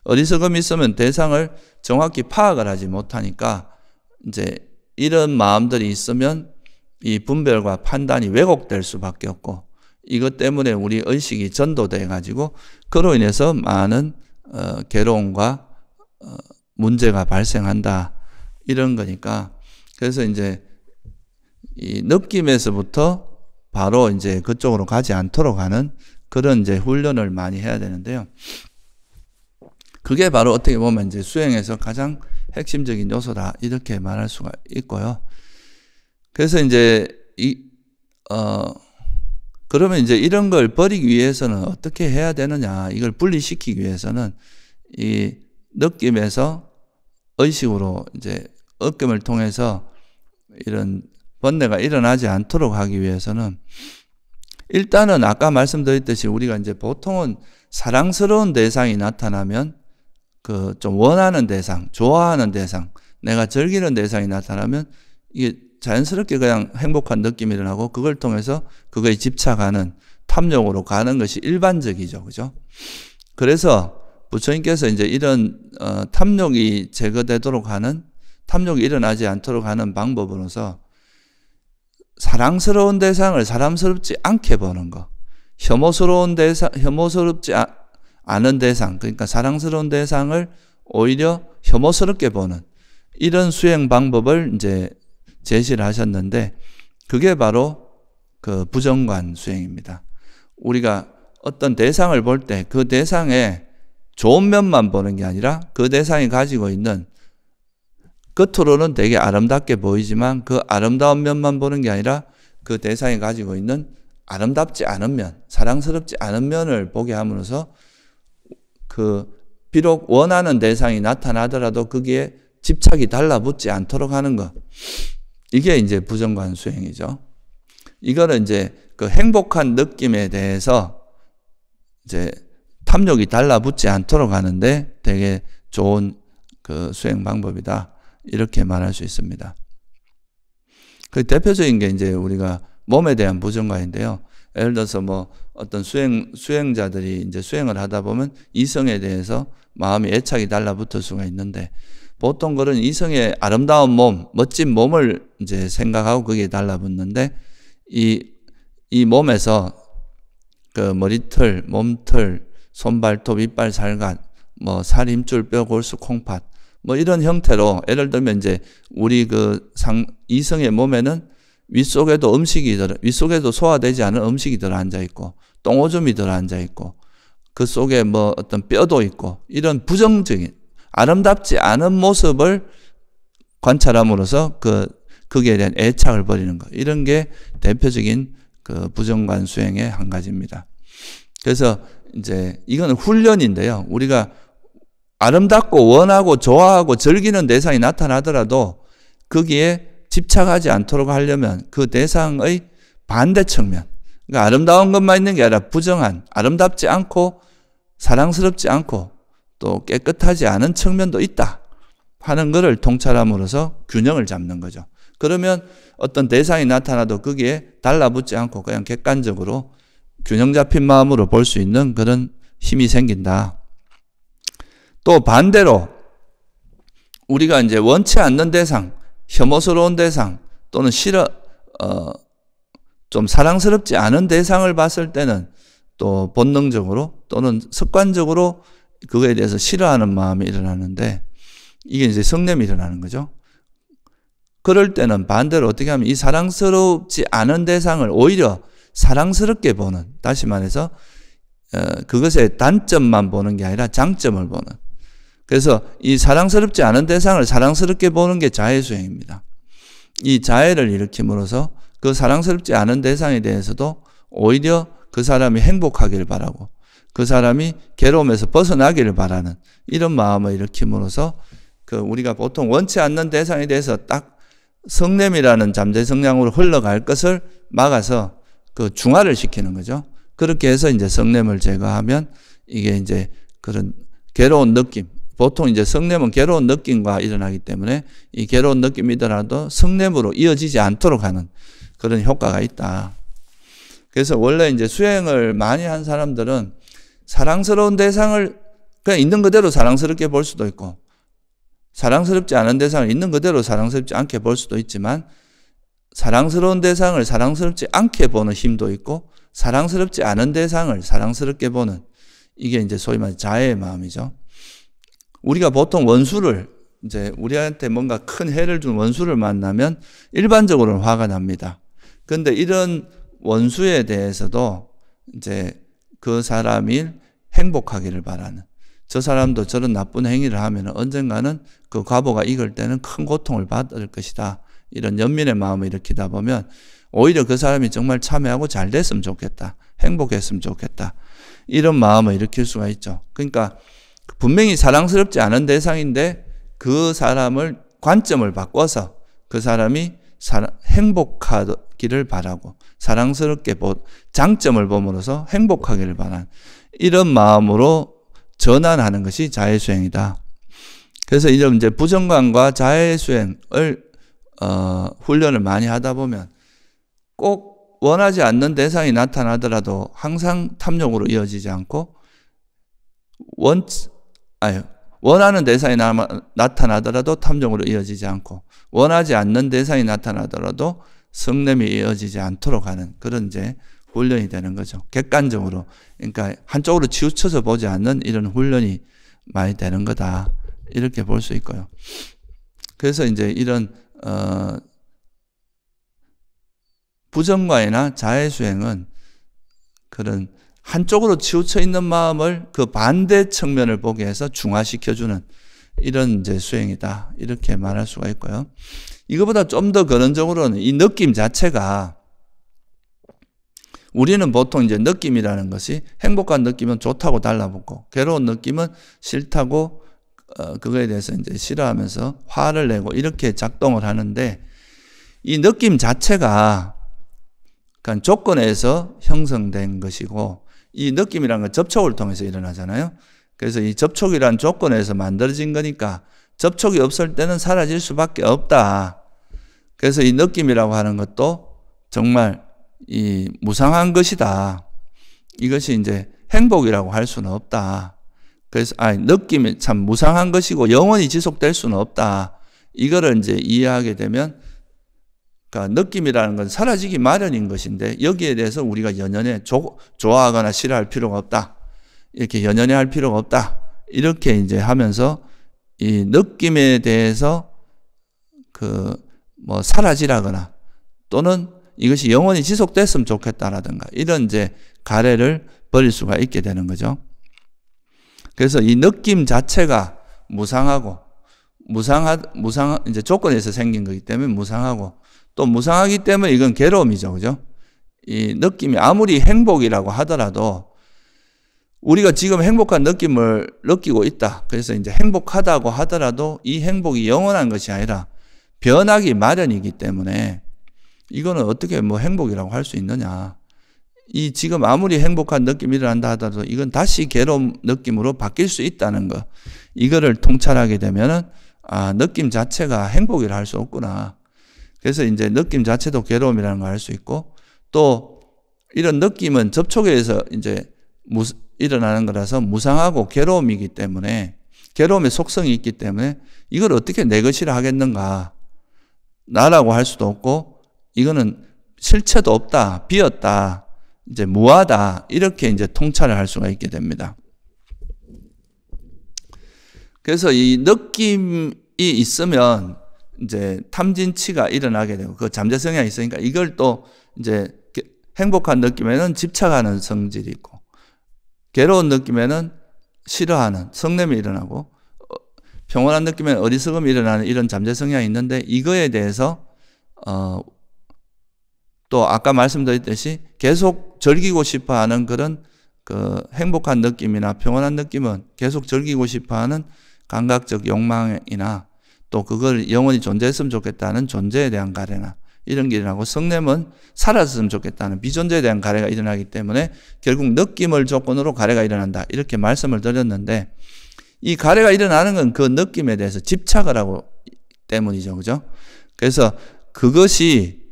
어리석음이 있으면 대상을 정확히 파악을 하지 못하니까 이제 이런 마음들이 있으면 이 분별과 판단이 왜곡될 수밖에 없고 이것 때문에 우리 의식이 전도돼 가지고 그로 인해서 많은 어, 괴로움과 어, 문제가 발생한다. 이런 거니까. 그래서 이제 이 느낌에서부터 바로 이제 그쪽으로 가지 않도록 하는 그런 이제 훈련을 많이 해야 되는데요. 그게 바로 어떻게 보면 이제 수행에서 가장 핵심적인 요소다 이렇게 말할 수가 있고요. 그래서 이제 이 어 그러면 이제 이런 걸 버리기 위해서는 어떻게 해야 되느냐 이걸 분리시키기 위해서는 이 느낌에서 의식으로 이제 업금을 통해서 이런 번뇌가 일어나지 않도록 하기 위해서는 일단은 아까 말씀드렸듯이 우리가 이제 보통은 사랑스러운 대상이 나타나면 그 좀 원하는 대상, 좋아하는 대상, 내가 즐기는 대상이 나타나면 이게 자연스럽게 그냥 행복한 느낌이 일어나고 그걸 통해서 그거에 집착하는 탐욕으로 가는 것이 일반적이죠. 그죠? 그래서 부처님께서 이제 이런 어, 탐욕이 제거되도록 하는 탐욕이 일어나지 않도록 하는 방법으로서 사랑스러운 대상을 사랑스럽지 않게 보는 거. 혐오스러운 대상, 혐오스럽지 아, 않은 대상, 그러니까 사랑스러운 대상을 오히려 혐오스럽게 보는 이런 수행 방법을 이제 제시를 하셨는데 그게 바로 그 부정관 수행입니다. 우리가 어떤 대상을 볼 때 그 대상의 좋은 면만 보는 게 아니라 그 대상이 가지고 있는 겉으로는 되게 아름답게 보이지만 그 아름다운 면만 보는 게 아니라 그 대상이 가지고 있는 아름답지 않은 면, 사랑스럽지 않은 면을 보게 함으로써 그 비록 원하는 대상이 나타나더라도 거기에 집착이 달라붙지 않도록 하는 것. 이게 이제 부정관 수행이죠. 이거는 이제 그 행복한 느낌에 대해서 이제 탐욕이 달라붙지 않도록 하는데 되게 좋은 그 수행 방법이다. 이렇게 말할 수 있습니다. 그 대표적인 게 이제 우리가 몸에 대한 부정관인데요. 예를 들어서 뭐 어떤 수행, 수행자들이 이제 수행을 하다 보면 이성에 대해서 마음이 애착이 달라붙을 수가 있는데 보통 그런 이성의 아름다운 몸, 멋진 몸을 이제 생각하고 거기에 달라붙는데 이, 이 몸에서 그 머리털, 몸털, 손발톱, 이빨, 살갗, 뭐 살 힘줄, 뼈, 골수, 콩팥 뭐 이런 형태로 예를 들면 이제 우리 그 상, 이성의 몸에는 윗속에도 음식이 들어, 윗속에도 소화되지 않은 음식이 들어 앉아 있고, 똥오줌이 들어 앉아 있고, 그 속에 뭐 어떤 뼈도 있고, 이런 부정적인, 아름답지 않은 모습을 관찰함으로써 그, 거기에 대한 애착을 버리는 것. 이런 게 대표적인 그 부정관 수행의 한 가지입니다. 그래서 이제 이거는 훈련인데요. 우리가 아름답고 원하고 좋아하고 즐기는 대상이 나타나더라도 거기에 집착하지 않도록 하려면 그 대상의 반대 측면, 그러니까 아름다운 것만 있는 게 아니라 부정한, 아름답지 않고 사랑스럽지 않고 또 깨끗하지 않은 측면도 있다 하는 것을 통찰함으로써 균형을 잡는 거죠. 그러면 어떤 대상이 나타나도 거기에 달라붙지 않고 그냥 객관적으로 균형 잡힌 마음으로 볼 수 있는 그런 힘이 생긴다. 또 반대로 우리가 이제 원치 않는 대상, 혐오스러운 대상 또는 싫어 어, 좀 사랑스럽지 않은 대상을 봤을 때는 또 본능적으로 또는 습관적으로 그거에 대해서 싫어하는 마음이 일어나는데 이게 이제 성냄이 일어나는 거죠. 그럴 때는 반대로 어떻게 하면 이 사랑스럽지 않은 대상을 오히려 사랑스럽게 보는, 다시 말해서, 어, 그것의 단점만 보는 게 아니라 장점을 보는. 그래서 이 사랑스럽지 않은 대상을 사랑스럽게 보는 게 자해수행입니다. 이 자해를 일으킴으로써 그 사랑스럽지 않은 대상에 대해서도 오히려 그 사람이 행복하기를 바라고 그 사람이 괴로움에서 벗어나기를 바라는 이런 마음을 일으킴으로써 그 우리가 보통 원치 않는 대상에 대해서 딱 성냄이라는 잠재 성향으로 흘러갈 것을 막아서 그 중화를 시키는 거죠. 그렇게 해서 이제 성냄을 제거하면 이게 이제 그런 괴로운 느낌, 보통 이제 성냄은 괴로운 느낌과 일어나기 때문에 이 괴로운 느낌이더라도 성냄으로 이어지지 않도록 하는 그런 효과가 있다. 그래서 원래 이제 수행을 많이 한 사람들은 사랑스러운 대상을 그냥 있는 그대로 사랑스럽게 볼 수도 있고 사랑스럽지 않은 대상을 있는 그대로 사랑스럽지 않게 볼 수도 있지만 사랑스러운 대상을 사랑스럽지 않게 보는 힘도 있고 사랑스럽지 않은 대상을 사랑스럽게 보는 이게 이제 소위 말해 자애의 마음이죠. 우리가 보통 원수를 이제 우리한테 뭔가 큰 해를 준 원수를 만나면 일반적으로는 화가 납니다. 그런데 이런 원수에 대해서도 이제 그 사람이 행복하기를 바라는 저 사람도 저런 나쁜 행위를 하면 언젠가는 그 과보가 익을 때는 큰 고통을 받을 것이다. 이런 연민의 마음을 일으키다 보면 오히려 그 사람이 정말 참여하고 잘 됐으면 좋겠다. 행복했으면 좋겠다. 이런 마음을 일으킬 수가 있죠. 그러니까 분명히 사랑스럽지 않은 대상인데 그 사람을 관점을 바꿔서 그 사람이 행복하기를 바라고 사랑스럽게 보, 장점을 보므로서 행복하기를 바란 이런 마음으로 전환하는 것이 자해수행이다. 그래서 이런 이제 부정관과 자해수행을 어, 훈련을 많이 하다 보면 꼭 원하지 않는 대상이 나타나더라도 항상 탐욕으로 이어지지 않고 원 아니 원하는 대상이 나, 나타나더라도 탐욕으로 이어지지 않고 원하지 않는 대상이 나타나더라도 성냄이 이어지지 않도록 하는 그런 이제 훈련이 되는 거죠. 객관적으로. 그러니까 한쪽으로 치우쳐서 보지 않는 이런 훈련이 많이 되는 거다. 이렇게 볼 수 있고요. 그래서 이제 이런, 어, 부정과이나 자해수행은 그런 한쪽으로 치우쳐 있는 마음을 그 반대 측면을 보게 해서 중화시켜주는 이런 이제 수행이다. 이렇게 말할 수가 있고요. 이거보다 좀 더 근원적으로는 이 느낌 자체가 우리는 보통 이제 느낌이라는 것이 행복한 느낌은 좋다고 달라붙고 괴로운 느낌은 싫다고 어, 그거에 대해서 이제 싫어하면서 화를 내고 이렇게 작동을 하는데 이 느낌 자체가 그러니까 조건에서 형성된 것이고 이 느낌이라는 건 접촉을 통해서 일어나잖아요. 그래서 이 접촉이란 조건에서 만들어진 거니까 접촉이 없을 때는 사라질 수밖에 없다. 그래서 이 느낌이라고 하는 것도 정말 이 무상한 것이다. 이것이 이제 행복이라고 할 수는 없다. 그래서 아 느낌이 참 무상한 것이고 영원히 지속될 수는 없다. 이거를 이제 이해하게 되면 그러니까 느낌이라는 건 사라지기 마련인 것인데 여기에 대해서 우리가 연연해 조, 좋아하거나 싫어할 필요가 없다. 이렇게 연연해 할 필요가 없다. 이렇게 이제 하면서 이 느낌에 대해서 그 뭐 사라지라거나 또는 이것이 영원히 지속됐으면 좋겠다라든가 이런 이제 가래를 버릴 수가 있게 되는 거죠. 그래서 이 느낌 자체가 무상하고 무상하 무상 이제 조건에서 생긴 거기 때문에 무상하고 또 무상하기 때문에 이건 괴로움이죠. 그죠? 이 느낌이 아무리 행복이라고 하더라도 우리가 지금 행복한 느낌을 느끼고 있다. 그래서 이제 행복하다고 하더라도 이 행복이 영원한 것이 아니라 변하기 마련이기 때문에 이거는 어떻게 뭐 행복이라고 할 수 있느냐. 이 지금 아무리 행복한 느낌이 일어난다 하더라도 이건 다시 괴로운 느낌으로 바뀔 수 있다는 거. 이거를 통찰하게 되면은 아, 느낌 자체가 행복이라 할 수 없구나. 그래서 이제 느낌 자체도 괴로움이라는 걸 알 수 있고 또 이런 느낌은 접촉에 서 이제 무, 일어나는 거라서 무상하고 괴로움이기 때문에 괴로움의 속성이 있기 때문에 이걸 어떻게 내 것이라 하겠는가. 나라고 할 수도 없고 이거는 실체도 없다. 비었다. 이제 무하다. 이렇게 이제 통찰을 할 수가 있게 됩니다. 그래서 이 느낌이 있으면 이제 탐진치가 일어나게 되고 그 잠재 성향이 있으니까 이걸 또 이제 행복한 느낌에는 집착하는 성질이 있고 괴로운 느낌에는 싫어하는 성냄이 일어나고 어, 평온한 느낌에는 어리석음이 일어나는 이런 잠재 성향이 있는데 이거에 대해서 어, 또 아까 말씀드렸듯이 계속 즐기고 싶어하는 그런 그 행복한 느낌이나 평온한 느낌은 계속 즐기고 싶어하는 감각적 욕망이나 또 그걸 영원히 존재했으면 좋겠다는 존재에 대한 가래나 이런 게 일어나고 성냄은 사라졌으면 좋겠다는 비존재에 대한 가래가 일어나기 때문에 결국 느낌을 조건으로 가래가 일어난다. 이렇게 말씀을 드렸는데 이 가래가 일어나는 건 그 느낌에 대해서 집착을 하고 때문이죠. 그죠? 그래서 그것이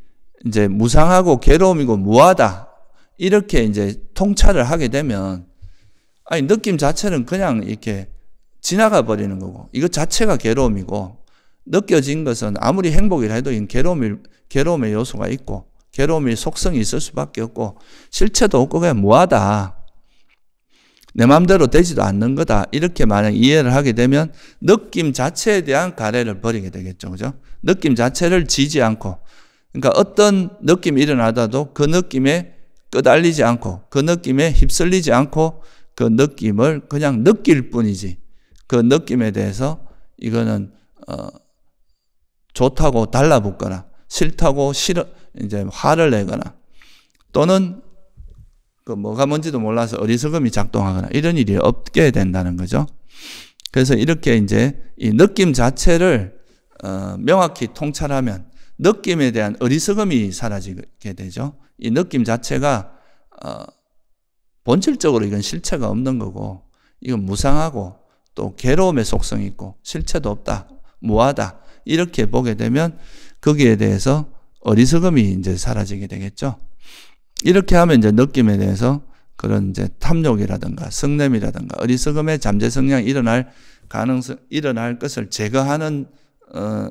이제 무상하고 괴로움이고 무하다. 이렇게 이제 통찰을 하게 되면 아니 느낌 자체는 그냥 이렇게 지나가 버리는 거고 이것 자체가 괴로움이고 느껴진 것은 아무리 행복이라 해도 괴로움이, 괴로움의 요소가 있고 괴로움의 속성이 있을 수밖에 없고 실체도 없고 그냥 무하다. 내 마음대로 되지도 않는 거다. 이렇게 만약 이해를 하게 되면 느낌 자체에 대한 가래를 버리게 되겠죠. 그죠? 느낌 자체를 지지 않고 그러니까 어떤 느낌이 일어나도 그 느낌에 끄달리지 않고 그 느낌에 휩쓸리지 않고 그 느낌을 그냥 느낄 뿐이지 그 느낌에 대해서 이거는 어 좋다고 달라붙거나 싫다고 싫어 이제 화를 내거나 또는 그 뭐가 뭔지도 몰라서 어리석음이 작동하거나 이런 일이 없게 된다는 거죠. 그래서 이렇게 이제 이 느낌 자체를 어 명확히 통찰하면 느낌에 대한 어리석음이 사라지게 되죠. 이 느낌 자체가 어 본질적으로 이건 실체가 없는 거고 이건 무상하고 또 괴로움의 속성이 있고 실체도 없다. 무하다. 이렇게 보게 되면 거기에 대해서 어리석음이 이제 사라지게 되겠죠. 이렇게 하면 이제 느낌에 대해서 그런 이제 탐욕이라든가 성냄이라든가 어리석음의 잠재 성향이 일어날 가능성, 일어날 것을 제거하는, 어,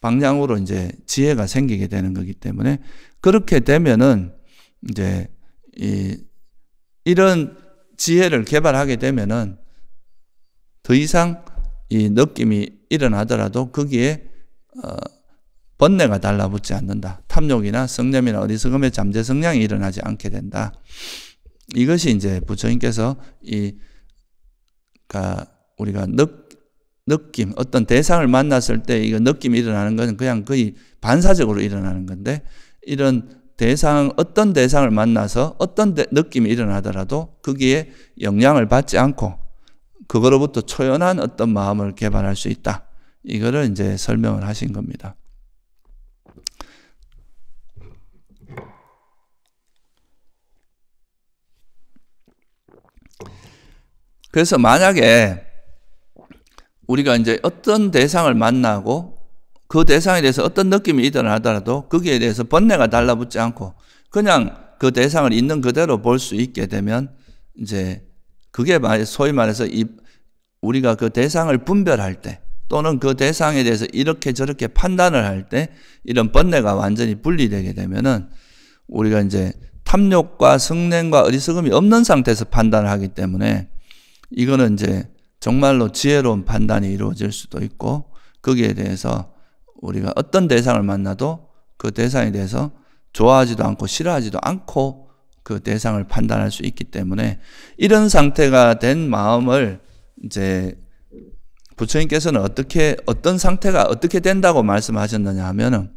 방향으로 이제 지혜가 생기게 되는 거기 때문에 그렇게 되면은 이제 이, 이런 지혜를 개발하게 되면은 더 이상 이 느낌이 일어나더라도 거기에 어, 번뇌가 달라붙지 않는다. 탐욕이나 성냄이나 어리석음의 잠재 성향이 일어나지 않게 된다. 이것이 이제 부처님께서 이, 가 우리가 느, 느낌, 어떤 대상을 만났을 때 이거 느낌이 일어나는 것은 그냥 거의 반사적으로 일어나는 건데 이런 대상, 어떤 대상을 만나서 어떤 데, 느낌이 일어나더라도 거기에 영향을 받지 않고 그거로부터 초연한 어떤 마음을 개발할 수 있다. 이거를 이제 설명을 하신 겁니다. 그래서 만약에 우리가 이제 어떤 대상을 만나고 그 대상에 대해서 어떤 느낌이 일어나더라도 거기에 대해서 번뇌가 달라붙지 않고 그냥 그 대상을 있는 그대로 볼 수 있게 되면 이제 그게 소위 말해서 이 우리가 그 대상을 분별할 때 또는 그 대상에 대해서 이렇게 저렇게 판단을 할 때 이런 번뇌가 완전히 분리되게 되면은 우리가 이제 탐욕과 성냄과 어리석음이 없는 상태에서 판단을 하기 때문에 이거는 이제 정말로 지혜로운 판단이 이루어질 수도 있고 거기에 대해서 우리가 어떤 대상을 만나도 그 대상에 대해서 좋아하지도 않고 싫어하지도 않고 그 대상을 판단할 수 있기 때문에 이런 상태가 된 마음을 이제 부처님께서는 어떻게 어떤 상태가 어떻게 된다고 말씀하셨느냐 하면은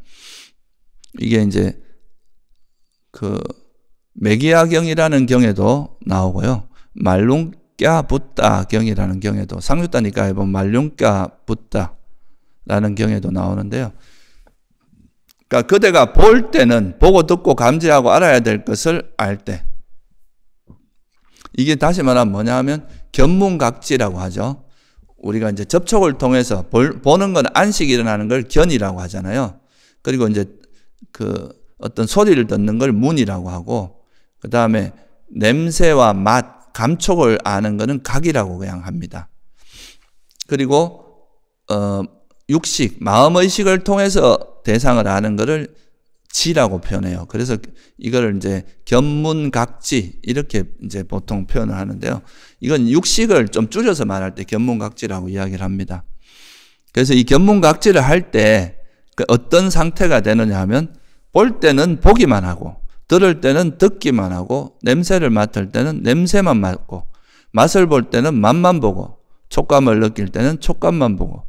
이게 이제 그 메기야경이라는 경에도 나오고요. 말룽꺄 붓다 경이라는 경에도 상유다니까에 보면 말룽꺄 붓다라는 경에도 나오는데요. 그러니까 그대가 볼 때는 보고 듣고 감지하고 알아야 될 것을 알 때. 이게 다시 말하면 뭐냐 하면 견문각지라고 하죠. 우리가 이제 접촉을 통해서 볼, 보는 건 안식이 일어나는 걸 견이라고 하잖아요. 그리고 이제 그 어떤 소리를 듣는 걸 문이라고 하고, 그 다음에 냄새와 맛, 감촉을 아는 것은 각이라고 그냥 합니다. 그리고 어 육식, 마음 의식을 통해서 대상을 아는 것을 지라고 표현해요. 그래서 이거를 이제 견문각지 이렇게 이제 보통 표현을 하는데요. 이건 육식을 좀 줄여서 말할 때 견문각지라고 이야기를 합니다. 그래서 이 견문각지를 할때 그 어떤 상태가 되느냐 하면 볼 때는 보기만 하고 들을 때는 듣기만 하고 냄새를 맡을 때는 냄새만 맡고 맛을 볼 때는 맛만 보고 촉감을 느낄 때는 촉감만 보고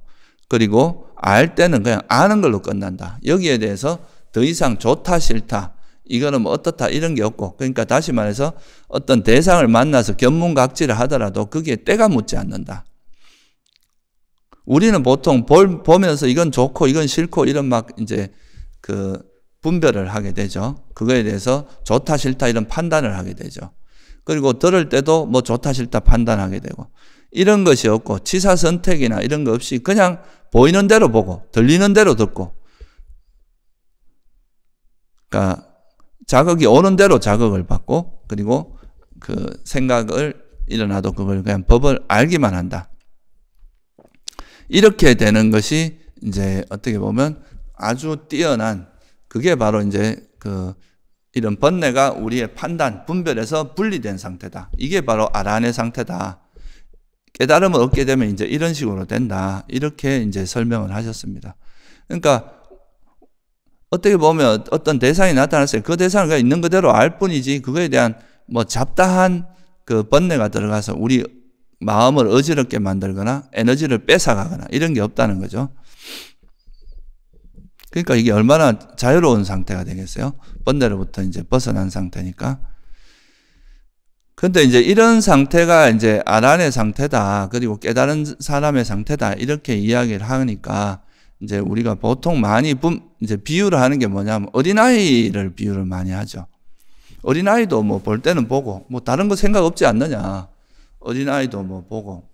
그리고 알 때는 그냥 아는 걸로 끝난다. 여기에 대해서 더 이상 좋다 싫다 이거는 뭐 어떻다 이런 게 없고 그러니까 다시 말해서 어떤 대상을 만나서 견문각지를 하더라도 그게 때가 묻지 않는다. 우리는 보통 볼, 보면서 이건 좋고 이건 싫고 이런 막 이제 그 분별을 하게 되죠. 그거에 대해서 좋다 싫다 이런 판단을 하게 되죠. 그리고 들을 때도 뭐 좋다 싫다 판단하게 되고 이런 것이 없고 치사 선택이나 이런 거 없이 그냥 보이는 대로 보고 들리는 대로 듣고 그러니까 자극이 오는 대로 자극을 받고 그리고 그 생각을 일어나도 그걸 그냥 법을 알기만 한다. 이렇게 되는 것이 이제 어떻게 보면 아주 뛰어난 그게 바로 이제 그 이런 번뇌가 우리의 판단, 분별에서 분리된 상태다. 이게 바로 아란의 상태다. 깨달음을 얻게 되면 이제 이런 식으로 된다. 이렇게 이제 설명을 하셨습니다. 그러니까 어떻게 보면 어떤 대상이 나타났어요. 그 대상을 있는 그대로 알 뿐이지 그거에 대한 뭐 잡다한 그 번뇌가 들어가서 우리 마음을 어지럽게 만들거나 에너지를 뺏어가거나 이런 게 없다는 거죠. 그러니까 이게 얼마나 자유로운 상태가 되겠어요? 번뇌로부터 이제 벗어난 상태니까. 근데 이제 이런 상태가 이제 아란의 상태다. 그리고 깨달은 사람의 상태다. 이렇게 이야기를 하니까 이제 우리가 보통 많이 이제 비유를 하는 게 뭐냐면 어린아이를 비유를 많이 하죠. 어린아이도 뭐 볼 때는 보고 뭐 다른 거 생각 없지 않느냐. 어린아이도 뭐 보고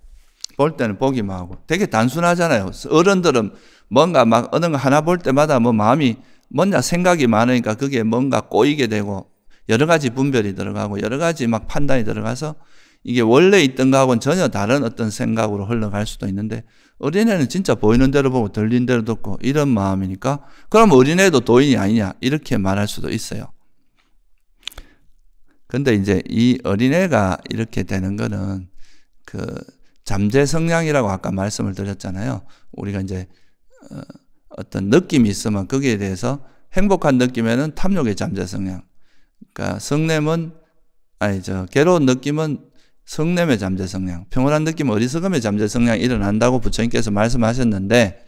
볼 때는 보기만 하고 되게 단순하잖아요. 어른들은 뭔가 막 어느 거 하나 볼 때마다 뭐 마음이 뭔가 생각이 많으니까 그게 뭔가 꼬이게 되고 여러 가지 분별이 들어가고 여러 가지 막 판단이 들어가서 이게 원래 있던 거하고는 전혀 다른 어떤 생각으로 흘러갈 수도 있는데 어린애는 진짜 보이는 대로 보고 들린 대로 듣고 이런 마음이니까 그럼 어린애도 도인이 아니냐 이렇게 말할 수도 있어요. 근데 이제 이 어린애가 이렇게 되는 거는 그 잠재 성향이라고 아까 말씀을 드렸잖아요. 우리가 이제 어, 어떤 느낌이 있으면 거기에 대해서 행복한 느낌에는 탐욕의 잠재 성향. 그러니까 성냄은 아니 저 괴로운 느낌은 성냄의 잠재 성향, 평온한 느낌 어리석음의 잠재 성향이 일어난다고 부처님께서 말씀하셨는데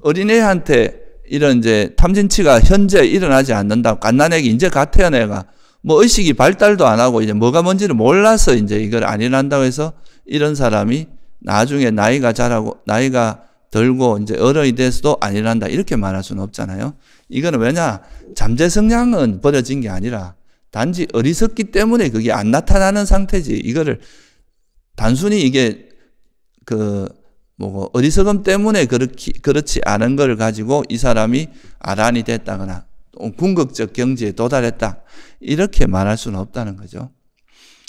어린애한테 이런 이제 탐진치가 현재 일어나지 않는다. 갓난애기 이제 갓 태어난 애가 뭐 의식이 발달도 안 하고 이제 뭐가 뭔지를 몰라서 이제 이걸 안 일어난다고 해서 이런 사람이 나중에 나이가 자라고 나이가 들고 이제 어른이 돼서도 안 일어난다 이렇게 말할 수는 없잖아요. 이거는 왜냐 잠재 성향은 버려진 게 아니라 단지 어리석기 때문에 그게 안 나타나는 상태지. 이거를 단순히 이게 그 뭐고 어리석음 때문에 그렇기 그렇지 않은 걸 가지고 이 사람이 아란이 됐다거나 궁극적 경지에 도달했다. 이렇게 말할 수는 없다는 거죠.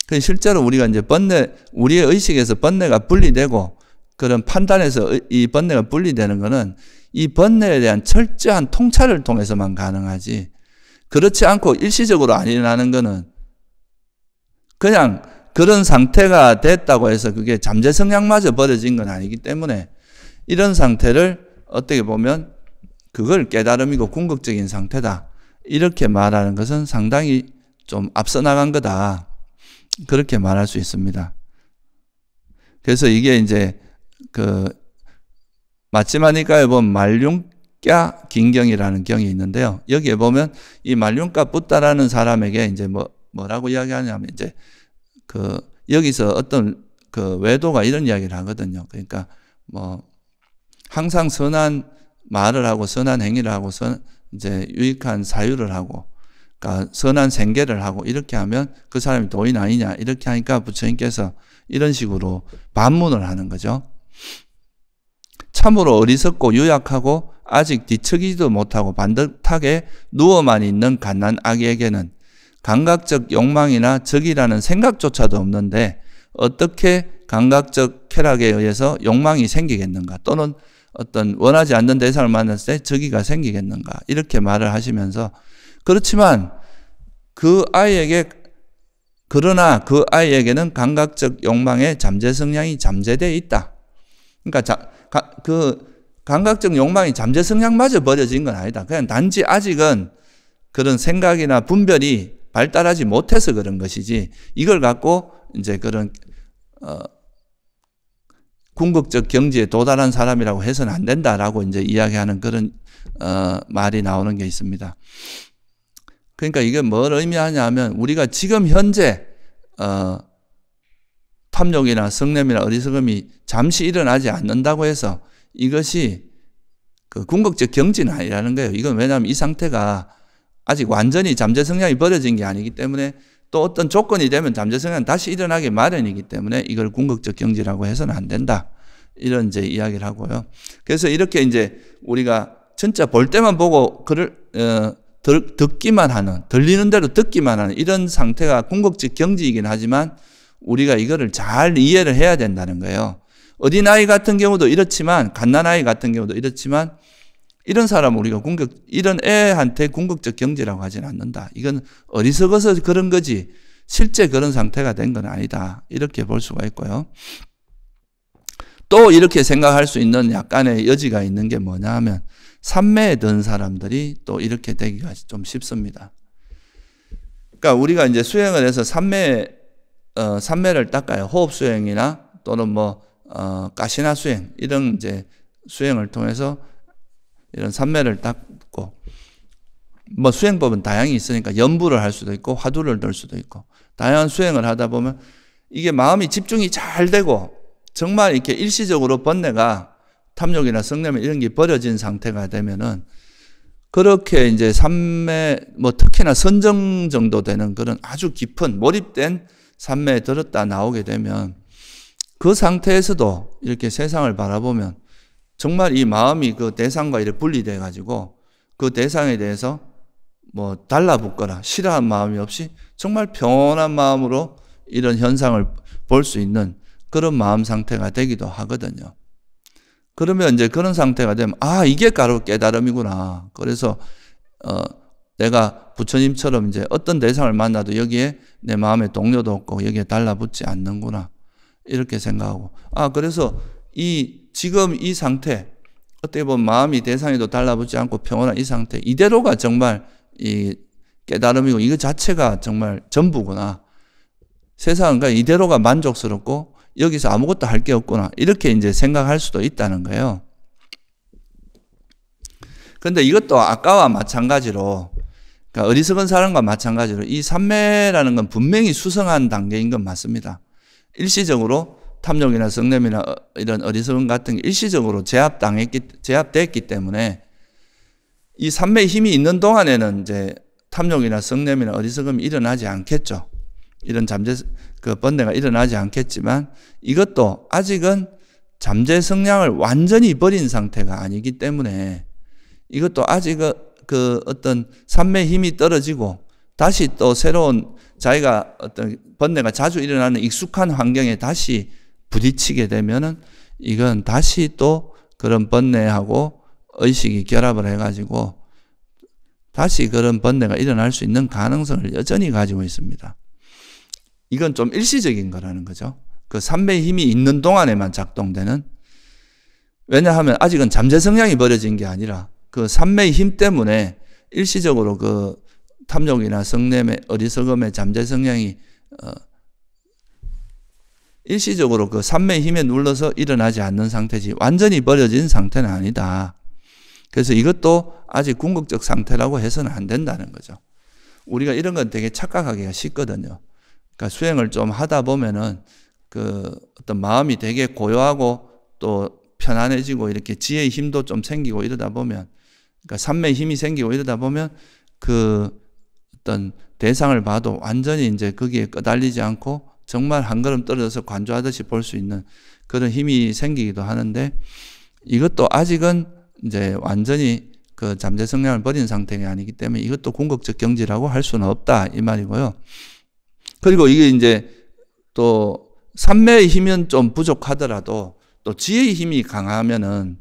그 실제로 우리가 이제 번뇌, 우리의 의식에서 번뇌가 분리되고 그런 판단에서 이 번뇌가 분리되는 것은 이 번뇌에 대한 철저한 통찰을 통해서만 가능하지 그렇지 않고 일시적으로 안 일어나는 것은 그냥 그런 상태가 됐다고 해서 그게 잠재 성향마저 버려진 건 아니기 때문에 이런 상태를 어떻게 보면 그걸 깨달음이고 궁극적인 상태다. 이렇게 말하는 것은 상당히 좀 앞서 나간 거다. 그렇게 말할 수 있습니다. 그래서 이게 이제 그 마치마니까에 보면 말륭까 긴경이라는 경이 있는데요. 여기에 보면 이 말륭까 붓다라는 사람에게 이제 뭐 뭐라고 이야기하냐면 이제 그 여기서 어떤 그 외도가 이런 이야기를 하거든요. 그러니까 뭐 항상 선한 말을 하고 선한 행위를 하고 선, 이제 유익한 사유를 하고 그러니까 선한 생계를 하고 이렇게 하면 그 사람이 도인 아니냐 이렇게 하니까 부처님께서 이런 식으로 반문을 하는 거죠. 참으로 어리석고 유약하고 아직 뒤척이지도 못하고 반듯하게 누워만 있는 갓난 아기에게는 감각적 욕망이나 적이라는 생각조차도 없는데 어떻게 감각적 쾌락에 의해서 욕망이 생기겠는가 또는 어떤 원하지 않는 대상을 만났을 때 저기가 생기겠는가 이렇게 말을 하시면서 그렇지만 그 아이에게 그러나 그 아이에게는 감각적 욕망의 잠재 성향이 잠재되어 있다. 그러니까 자, 가, 그 감각적 욕망이 잠재 성향마저 버려진 건 아니다. 그냥 단지 아직은 그런 생각이나 분별이 발달하지 못해서 그런 것이지 이걸 갖고 이제 그런 어, 궁극적 경지에 도달한 사람이라고 해서는 안 된다라고 이제 이야기하는 그런 어, 말이 나오는 게 있습니다. 그러니까 이게 뭘 의미하냐면 우리가 지금 현재 어, 탐욕이나 성냄이나 어리석음이 잠시 일어나지 않는다고 해서 이것이 그 궁극적 경지는 아니라는 거예요. 이건 왜냐하면 이 상태가 아직 완전히 잠재 성향이 버려진 게 아니기 때문에 또 어떤 조건이 되면 잠재 성향 다시 일어나기 마련이기 때문에 이걸 궁극적 경지라고 해서는 안 된다. 이런 이제 이야기를 하고요. 그래서 이렇게 이제 우리가 진짜 볼 때만 보고 그를 어, 듣기만 하는 들리는 대로 듣기만 하는 이런 상태가 궁극적 경지이긴 하지만 우리가 이거를 잘 이해를 해야 된다는 거예요. 어린아이 같은 경우도 이렇지만 갓난아이 같은 경우도 이렇지만 이런 사람 우리가 궁극 이런 애한테 궁극적 경지라고 하지는 않는다. 이건 어리석어서 그런 거지 실제 그런 상태가 된 건 아니다. 이렇게 볼 수가 있고요. 또 이렇게 생각할 수 있는 약간의 여지가 있는 게 뭐냐 하면 산매에 든 사람들이 또 이렇게 되기가 좀 쉽습니다. 그러니까 우리가 이제 수행을 해서 산매, 어, 산매를 닦아요. 호흡 수행이나 또는 뭐, 어, 가시나 수행, 이런 이제 수행을 통해서 이런 산매를 닦고, 뭐 수행법은 다양히 있으니까 연부를 할 수도 있고, 화두를 넣을 수도 있고, 다양한 수행을 하다 보면 이게 마음이 집중이 잘 되고, 정말 이렇게 일시적으로 번뇌가 탐욕이나 성냄 이런 게 버려진 상태가 되면은 그렇게 이제 삼매 뭐 특히나 선정 정도 되는 그런 아주 깊은 몰입된 삼매에 들었다 나오게 되면 그 상태에서도 이렇게 세상을 바라보면 정말 이 마음이 그 대상과 이렇게 분리돼 가지고 그 대상에 대해서 뭐 달라붙거나 싫어한 마음이 없이 정말 평온한 마음으로 이런 현상을 볼 수 있는 그런 마음 상태가 되기도 하거든요. 그러면 이제 그런 상태가 되면 아 이게 바로 깨달음이구나. 그래서 어 내가 부처님처럼 이제 어떤 대상을 만나도 여기에 내 마음의 동료도 없고 여기에 달라붙지 않는구나. 이렇게 생각하고 아 그래서 이 지금 이 상태 어떻게 보면 마음이 대상에도 달라붙지 않고 평온한 이 상태 이대로가 정말 이 깨달음이고 이거 자체가 정말 전부구나. 세상은 이대로가 만족스럽고 여기서 아무것도 할 게 없구나. 이렇게 이제 생각할 수도 있다는 거예요. 근데 이것도 아까와 마찬가지로, 그러니까 어리석은 사람과 마찬가지로 이 삼매라는 건 분명히 수성한 단계인 건 맞습니다. 일시적으로 탐욕이나 성냄이나 이런 어리석은 같은 게 일시적으로 제압당했기, 제압됐기 때문에 이 삼매의 힘이 있는 동안에는 이제 탐욕이나 성냄이나 어리석음이 일어나지 않겠죠. 이런 잠재 그 번뇌가 일어나지 않겠지만 이것도 아직은 잠재 성향을 완전히 버린 상태가 아니기 때문에 이것도 아직 그 어떤 산매 힘이 떨어지고 다시 또 새로운 자기가 어떤 번뇌가 자주 일어나는 익숙한 환경에 다시 부딪히게 되면은 이건 다시 또 그런 번뇌하고 의식이 결합을 해가지고 다시 그런 번뇌가 일어날 수 있는 가능성을 여전히 가지고 있습니다. 이건 좀 일시적인 거라는 거죠. 그 삼매의 힘이 있는 동안에만 작동되는 왜냐하면 아직은 잠재 성향이 버려진 게 아니라 그 삼매의 힘 때문에 일시적으로 그 탐욕이나 성냄의 어리석음의 잠재 성향이 어 일시적으로 그 삼매의 힘에 눌러서 일어나지 않는 상태지 완전히 버려진 상태는 아니다. 그래서 이것도 아직 궁극적 상태라고 해서는 안 된다는 거죠. 우리가 이런 건 되게 착각하기가 쉽거든요. 그러니까 수행을 좀 하다 보면은 그 어떤 마음이 되게 고요하고 또 편안해지고 이렇게 지혜의 힘도 좀 생기고 이러다 보면 그러니까 삼매의 힘이 생기고 이러다 보면 그 어떤 대상을 봐도 완전히 이제 거기에 끄달리지 않고 정말 한 걸음 떨어져서 관조하듯이 볼 수 있는 그런 힘이 생기기도 하는데 이것도 아직은 이제 완전히 그 잠재 성향을 버린 상태가 아니기 때문에 이것도 궁극적 경지라고 할 수는 없다 이 말이고요. 그리고 이게 이제 또 삼매의 힘은 좀 부족하더라도 또 지혜의 힘이 강하면은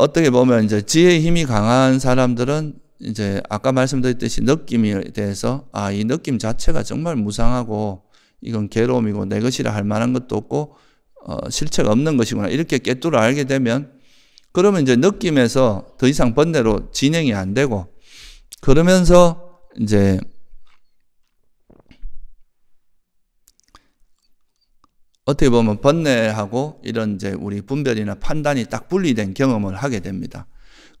어떻게 보면 이제 지혜의 힘이 강한 사람들은 이제 아까 말씀드렸듯이 느낌에 대해서 아, 이 느낌 자체가 정말 무상하고 이건 괴로움이고 내 것이라 할 만한 것도 없고 어, 실체가 없는 것이구나 이렇게 깨뚫어 알게 되면 그러면 이제 느낌에서 더 이상 번뇌로 진행이 안 되고 그러면서 이제 어떻게 보면 번뇌하고 이런 이제 우리 분별이나 판단이 딱 분리된 경험을 하게 됩니다.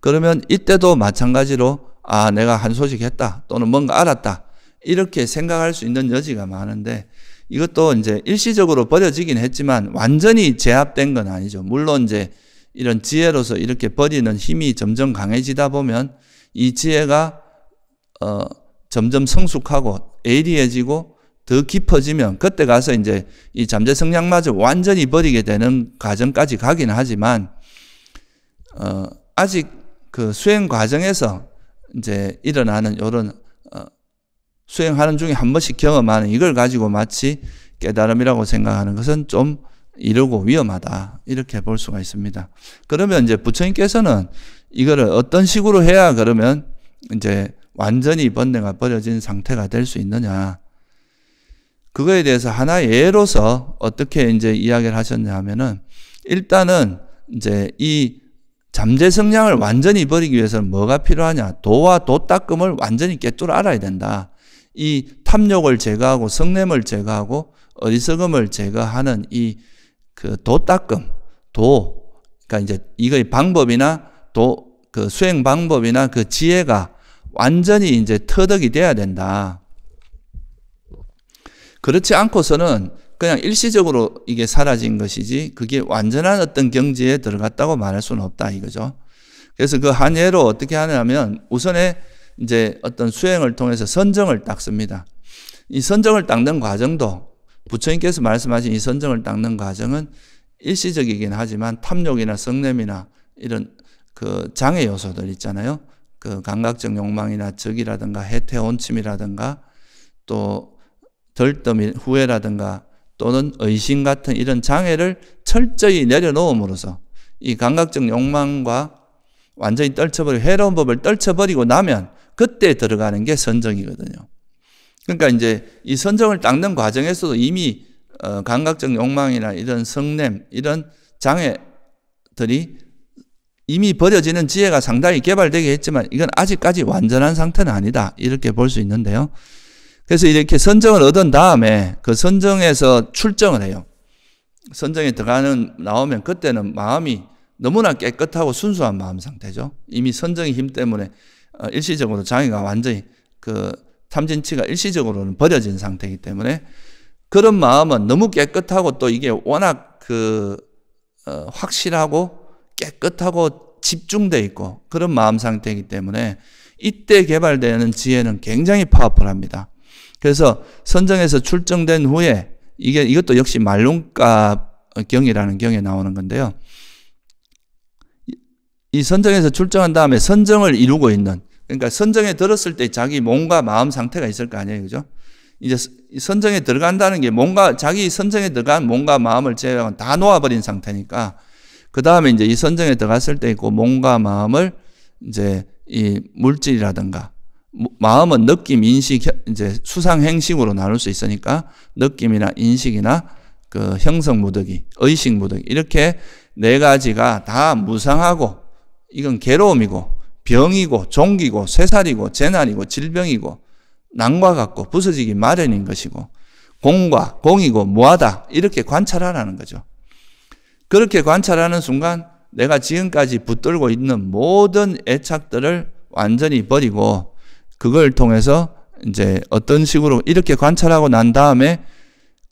그러면 이때도 마찬가지로 아, 내가 한 소식 했다. 또는 뭔가 알았다. 이렇게 생각할 수 있는 여지가 많은데 이것도 이제 일시적으로 버려지긴 했지만 완전히 제압된 건 아니죠. 물론 이제 이런 지혜로서 이렇게 버리는 힘이 점점 강해지다 보면 이 지혜가 어 점점 성숙하고 예리해지고 더 깊어지면 그때 가서 이제 이 잠재 성향마저 완전히 버리게 되는 과정까지 가긴 하지만 어 아직 그 수행 과정에서 이제 일어나는 이런 어 수행하는 중에 한 번씩 경험하는 이걸 가지고 마치 깨달음이라고 생각하는 것은 좀 이르고 위험하다. 이렇게 볼 수가 있습니다. 그러면 이제 부처님께서는 이거를 어떤 식으로 해야 그러면 이제 완전히 번뇌가 버려진 상태가 될 수 있느냐. 그거에 대해서 하나의 예로서 어떻게 이제 이야기를 하셨냐 하면은 일단은 이제 이 잠재 성량을 완전히 버리기 위해서는 뭐가 필요하냐? 도와 도닦음을 완전히 깨뚫어 알아야 된다. 이 탐욕을 제거하고 성냄을 제거하고 어리석음을 제거하는 이 그 도닦음, 도, 그러니까 이제 이거의 방법이나 도, 그 수행 방법이나 그 지혜가 완전히 이제 터득이 돼야 된다. 그렇지 않고서는 그냥 일시적으로 이게 사라진 것이지 그게 완전한 어떤 경지에 들어갔다고 말할 수는 없다 이거죠. 그래서 그 한 예로 어떻게 하냐면 우선에 이제 어떤 수행을 통해서 선정을 닦습니다. 이 선정을 닦는 과정도 부처님께서 말씀하신 이 선정을 닦는 과정은 일시적이긴 하지만 탐욕이나 성냄이나 이런 그 장애 요소들 있잖아요. 그 감각적 욕망이나 적이라든가 해태 온침이라든가 또 덜떠미 후회라든가 또는 의심 같은 이런 장애를 철저히 내려놓음으로써 이 감각적 욕망과 완전히 떨쳐버리고 해로운 법을 떨쳐버리고 나면 그때 들어가는 게 선정이거든요. 그러니까 이제 이 선정을 닦는 과정에서도 이미 어, 감각적 욕망이나 이런 성냄, 이런 장애들이 이미 버려지는 지혜가 상당히 개발되게 했지만 이건 아직까지 완전한 상태는 아니다. 이렇게 볼 수 있는데요. 그래서 이렇게 선정을 얻은 다음에 그 선정에서 출정을 해요. 선정에 들어가는, 나오면 그때는 마음이 너무나 깨끗하고 순수한 마음 상태죠. 이미 선정의 힘 때문에 어, 일시적으로 장애가 완전히 그 탐진치가 일시적으로는 버려진 상태이기 때문에 그런 마음은 너무 깨끗하고 또 이게 워낙 그 어, 확실하고 깨끗하고 집중돼 있고 그런 마음 상태이기 때문에 이때 개발되는 지혜는 굉장히 파워풀합니다. 그래서 선정에서 출정된 후에 이게 이것도 역시 말론가 경이라는 경에 나오는 건데요. 이 선정에서 출정한 다음에 선정을 이루고 있는 그러니까 선정에 들었을 때 자기 몸과 마음 상태가 있을 거 아니에요. 그죠? 이제 선정에 들어간다는 게 뭔가 자기 선정에 들어간 몸과 마음을 제외하고 다 놓아버린 상태니까 그 다음에 이제 이 선정에 들어갔을 때 있고 몸과 마음을 이제 이 물질이라든가 마음은 느낌, 인식, 이제 수상 행식으로 나눌 수 있으니까 느낌이나 인식이나 그 형성 무더기, 의식 무더기 이렇게 네 가지가 다 무상하고 이건 괴로움이고 병이고 종기고 쇠살이고 재난이고 질병이고 난과 같고 부서지기 마련인 것이고 공과 공이고 무하다 이렇게 관찰하라는 거죠. 그렇게 관찰하는 순간 내가 지금까지 붙들고 있는 모든 애착들을 완전히 버리고 그걸 통해서 이제 어떤 식으로 이렇게 관찰하고 난 다음에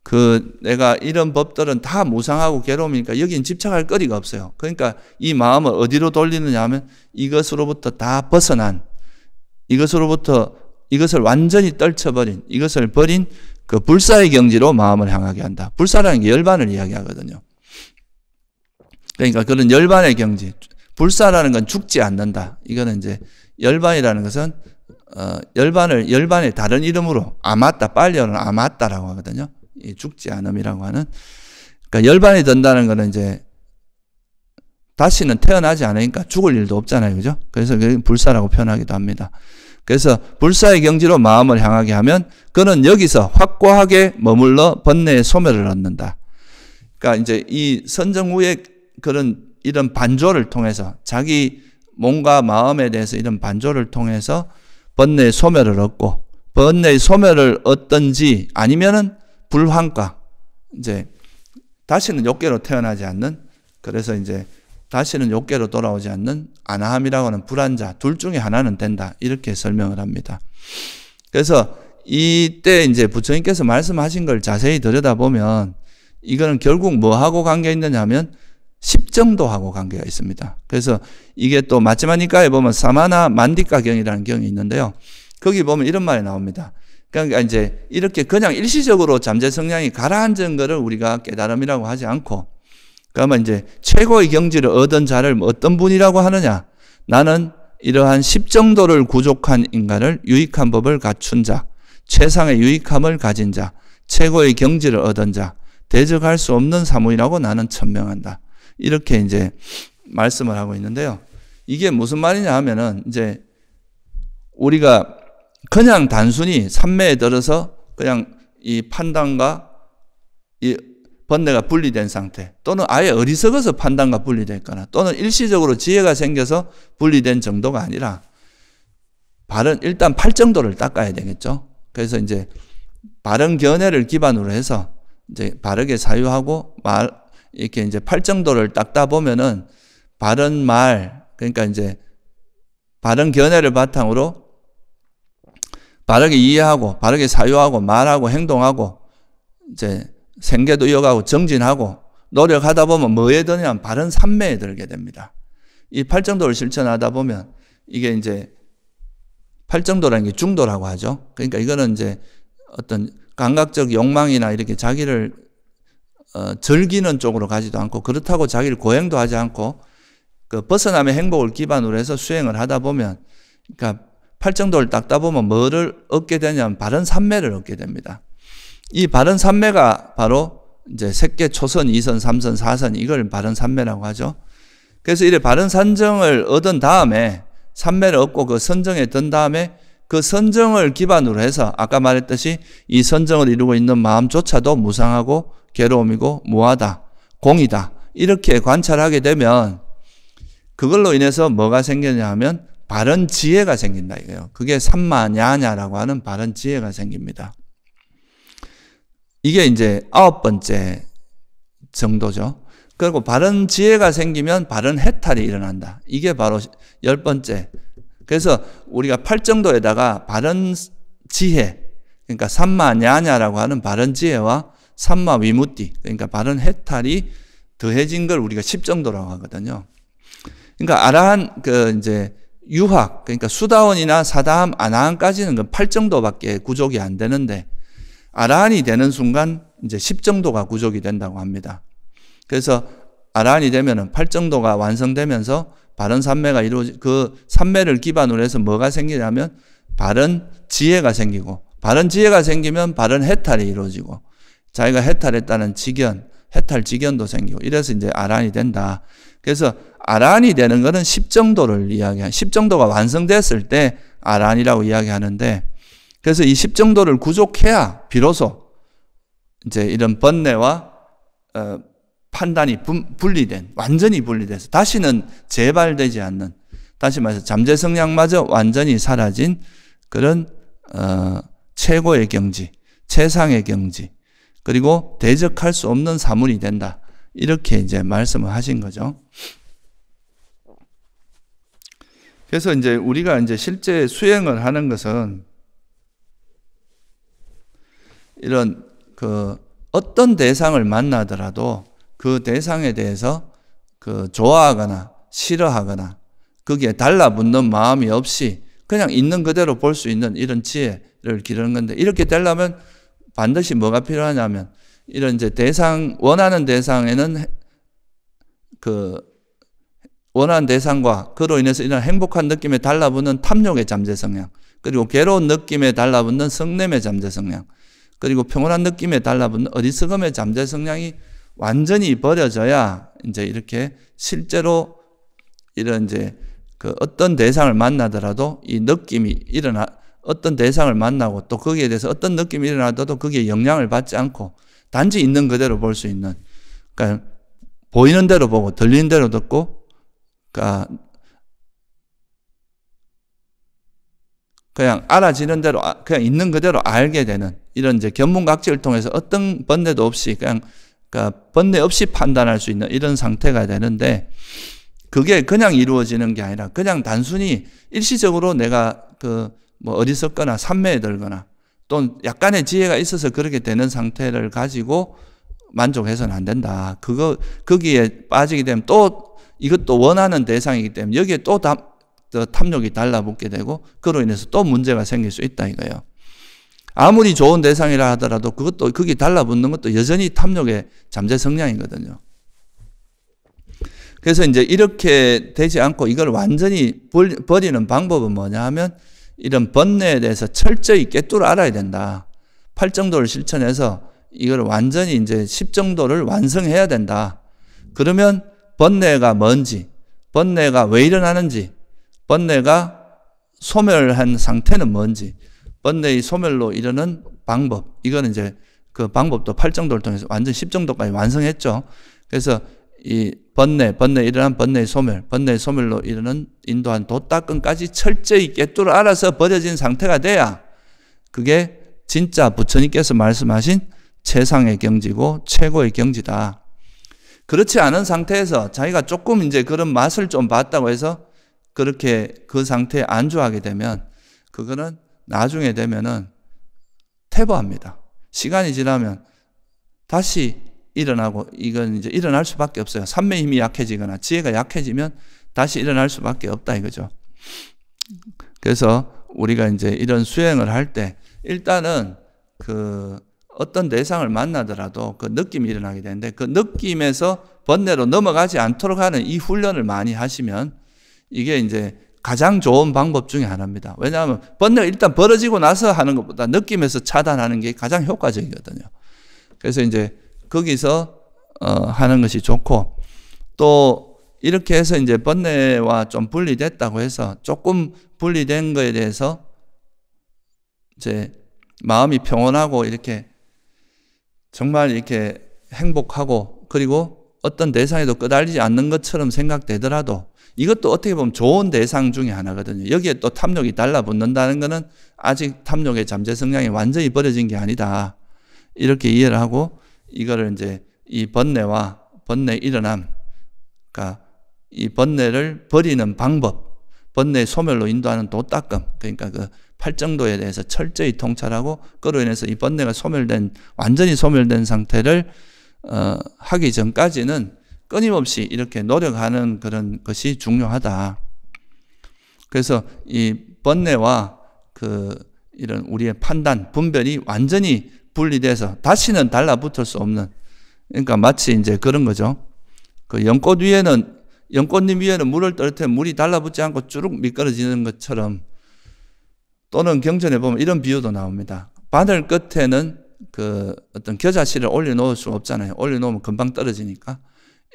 그 내가 이런 법들은 다 무상하고 괴로움이니까 여긴 집착할 거리가 없어요. 그러니까 이 마음을 어디로 돌리느냐 하면 이것으로부터 다 벗어난 이것으로부터 이것을 완전히 떨쳐버린 이것을 버린 그 불사의 경지로 마음을 향하게 한다. 불사라는 게 열반을 이야기하거든요. 그러니까 그런 열반의 경지. 불사라는 건 죽지 않는다. 이거는 이제 열반이라는 것은 어, 열반을 열반의 다른 이름으로 아맞다 빨리어는 아맞다라고 하거든요. 이 죽지 않음이라고 하는 그러니까 열반이 든다는 거는 이제 다시는 태어나지 않으니까 죽을 일도 없잖아요. 그죠? 그래서 불사라고 표현하기도 합니다. 그래서 불사의 경지로 마음을 향하게 하면 그는 여기서 확고하게 머물러 번뇌의 소멸을 얻는다. 그러니까 이제 이 선정 후에 그런 이런 반조를 통해서 자기 몸과 마음에 대해서 이런 반조를 통해서 번뇌의 소멸을 얻고 번뇌의 소멸을 얻든지 아니면은 불환과 이제 다시는 욕계로 태어나지 않는 그래서 이제 다시는 욕계로 돌아오지 않는 아나함이라고 하는 불안자 둘 중에 하나는 된다 이렇게 설명을 합니다. 그래서 이때 이제 부처님께서 말씀하신 걸 자세히 들여다보면 이거는 결국 뭐하고 관계 있느냐면 십정도하고 관계가 있습니다. 그래서 이게 또 마치마니까에 보면 사마나 만디가경이라는 경이 있는데요. 거기 보면 이런 말이 나옵니다. 그러니까 이제 이렇게 그냥 일시적으로 잠재 성향이 가라앉은 것을 우리가 깨달음이라고 하지 않고 그러면 이제 최고의 경지를 얻은 자를 어떤 분이라고 하느냐? 나는 이러한 십정도를 구족한 인간을 유익한 법을 갖춘 자, 최상의 유익함을 가진 자, 최고의 경지를 얻은 자, 대적할 수 없는 사무이라고 나는 천명한다. 이렇게 이제 말씀을 하고 있는데요. 이게 무슨 말이냐 하면은 이제 우리가 그냥 단순히 삼매에 들어서 그냥 이 판단과 이 번뇌가 분리된 상태 또는 아예 어리석어서 판단과 분리됐거나 또는 일시적으로 지혜가 생겨서 분리된 정도가 아니라 바른 일단 팔정도를 닦아야 되겠죠. 그래서 이제 바른 견해를 기반으로 해서 이제 바르게 사유하고 말 이렇게 이제 팔정도를 닦다 보면은 바른 말 그러니까 이제 바른 견해를 바탕으로 바르게 이해하고 바르게 사유하고 말하고 행동하고 이제 생계도 이어가고 정진하고 노력하다 보면 뭐에 드냐면 바른 삼매에 들게 됩니다. 이 팔정도를 실천하다 보면 이게 이제 팔정도라는 게 중도라고 하죠. 그러니까 이거는 이제 어떤 감각적 욕망이나 이렇게 자기를 어, 즐기는 쪽으로 가지도 않고 그렇다고 자기를 고행도 하지 않고 그 벗어남의 행복을 기반으로 해서 수행을 하다 보면 그러니까 팔정도를 닦다 보면 뭐를 얻게 되냐면 바른 삼매를 얻게 됩니다. 이 바른 삼매가 바로 이제 색계 초선, 이선, 삼선, 사선 이걸 바른 삼매라고 하죠. 그래서 이래 바른 산정을 얻은 다음에 삼매를 얻고 그 선정에 든 다음에 그 선정을 기반으로 해서 아까 말했듯이 이 선정을 이루고 있는 마음조차도 무상하고 괴로움이고 무하다, 공이다 이렇게 관찰하게 되면 그걸로 인해서 뭐가 생기냐 하면 바른 지혜가 생긴다 이거예요. 그게 삼마냐냐라고 하는 바른 지혜가 생깁니다. 이게 이제 아홉 번째 정도죠. 그리고 바른 지혜가 생기면 바른 해탈이 일어난다. 이게 바로 열 번째. 그래서 우리가 팔정도에다가 바른 지혜, 그러니까 삼마냐냐라고 하는 바른 지혜와 삼마 위무띠, 그러니까 바른 해탈이 더해진 걸 우리가 십정도라고 하거든요. 그러니까 아라한 그 이제 유학, 그러니까 수다원이나 사다함, 아나함까지는 그 8 정도밖에 구족이 안 되는데 아라한이 되는 순간 이제 10 정도가 구족이 된다고 합니다. 그래서 아라한이 되면은 8정도가 완성되면서 바른 삼매가 이루어지 그 삼매를 기반으로 해서 뭐가 생기냐면 바른 지혜가 생기고 바른 지혜가 생기면 바른 해탈이 이루어지고 자기가 해탈했다는 직견, 해탈 직견도 생기고 이래서 이제 아란이 된다. 그래서 아란이 되는 것은 10 정도를 이야기한 10 정도가 완성됐을 때 아란이라고 이야기하는데 그래서 이 10 정도를 구족해야 비로소 이제 이런 번뇌와 어, 판단이 분리된 완전히 분리돼서 다시는 재발되지 않는 다시 말해서 잠재 성향마저 완전히 사라진 그런 어, 최고의 경지, 최상의 경지, 그리고 대적할 수 없는 사물이 된다. 이렇게 이제 말씀을 하신 거죠. 그래서 이제 우리가 이제 실제 수행을 하는 것은 이런 그 어떤 대상을 만나더라도 그 대상에 대해서 그 좋아하거나 싫어하거나 거기에 달라붙는 마음이 없이 그냥 있는 그대로 볼 수 있는 이런 지혜를 기르는 건데 이렇게 되려면 반드시 뭐가 필요하냐면 이런 이제 대상 원하는 대상에는 그 원하는 대상과 그로 인해서 이런 행복한 느낌에 달라붙는 탐욕의 잠재 성향 그리고 괴로운 느낌에 달라붙는 성냄의 잠재 성향 그리고 평온한 느낌에 달라붙는 어리석음의 잠재 성향이 완전히 버려져야 이제 이렇게 실제로 이런 이제 그 어떤 대상을 만나더라도 이 느낌이 일어나 어떤 대상을 만나고 또 거기에 대해서 어떤 느낌이 일어나도 거기에 영향을 받지 않고 단지 있는 그대로 볼 수 있는 그러니까 보이는 대로 보고 들리는 대로 듣고 그러니까 그냥 알아지는 대로 아, 그냥 있는 그대로 알게 되는 이런 이제 견문각지를 통해서 어떤 번뇌도 없이 그냥 그러니까 번뇌 없이 판단할 수 있는 이런 상태가 되는데 그게 그냥 이루어지는 게 아니라 그냥 단순히 일시적으로 내가 그 뭐 어리석거나 산매에 들거나 또 약간의 지혜가 있어서 그렇게 되는 상태를 가지고 만족해서는 안 된다. 그거 거기에 빠지게 되면 또 이것도 원하는 대상이기 때문에 여기에 또 탐욕이 달라붙게 되고 그로 인해서 또 문제가 생길 수 있다 이거예요. 아무리 좋은 대상이라 하더라도 그것도 거기 달라붙는 것도 여전히 탐욕의 잠재 성향이거든요. 그래서 이제 이렇게 되지 않고 이걸 완전히 버리는 방법은 뭐냐 하면 이런 번뇌에 대해서 철저히 깨뚫어 알아야 된다. 팔정도를 실천해서 이걸 완전히 이제 십정도를 완성해야 된다. 그러면 번뇌가 뭔지, 번뇌가 왜 일어나는지, 번뇌가 소멸한 상태는 뭔지, 번뇌의 소멸로 이르는 방법. 이거는 이제 그 방법도 8정도를 통해서 완전 10정도까지 완성했죠. 그래서 이 번뇌, 번뇌 일어난 번뇌의 소멸, 번뇌의 소멸로 이르는 인도한 도닦음까지 철저히 깨뚫어 알아서 버려진 상태가 돼야 그게 진짜 부처님께서 말씀하신 최상의 경지고 최고의 경지다. 그렇지 않은 상태에서 자기가 조금 이제 그런 맛을 좀 봤다고 해서 그렇게 그 상태에 안주하게 되면 그거는 나중에 되면은 퇴보합니다. 시간이 지나면 다시 일어나고 이건 이제 일어날 수밖에 없어요. 삼매 힘이 약해지거나 지혜가 약해지면 다시 일어날 수밖에 없다 이거죠. 그래서 우리가 이제 이런 수행을 할 때 일단은 그 어떤 대상을 만나더라도 그 느낌이 일어나게 되는데 그 느낌에서 번뇌로 넘어가지 않도록 하는 이 훈련을 많이 하시면 이게 이제 가장 좋은 방법 중에 하나입니다. 왜냐하면 번뇌가 일단 벌어지고 나서 하는 것보다 느낌에서 차단하는 게 가장 효과적이거든요. 그래서 이제 거기서 어, 하는 것이 좋고 또 이렇게 해서 이제 번뇌와 좀 분리됐다고 해서 조금 분리된 거에 대해서 이제 마음이 평온하고 이렇게 정말 이렇게 행복하고 그리고 어떤 대상에도 끄달리지 않는 것처럼 생각되더라도 이것도 어떻게 보면 좋은 대상 중에 하나거든요. 여기에 또 탐욕이 달라붙는다는 것은 아직 탐욕의 잠재 성향이 완전히 버려진 게 아니다. 이렇게 이해를 하고 이거를 이제 이 번뇌와 번뇌 일어남, 그러니까 이 번뇌를 버리는 방법, 번뇌 소멸로 인도하는 도닦음, 그러니까 그 팔정도에 대해서 철저히 통찰하고 그로 인해서 이 번뇌가 소멸된 완전히 소멸된 상태를 어, 하기 전까지는 끊임없이 이렇게 노력하는 그런 것이 중요하다. 그래서 이 번뇌와 그 이런 우리의 판단, 분별이 완전히 분리돼서 다시는 달라붙을 수 없는 그러니까 마치 이제 그런 거죠. 그 연꽃 위에는 연꽃잎 위에는 물을 떨어뜨려 물이 달라붙지 않고 쭈룩 미끄러지는 것처럼 또는 경전에 보면 이런 비유도 나옵니다. 바늘 끝에는 그 어떤 겨자씨를 올려놓을 수 없잖아요. 올려놓으면 금방 떨어지니까.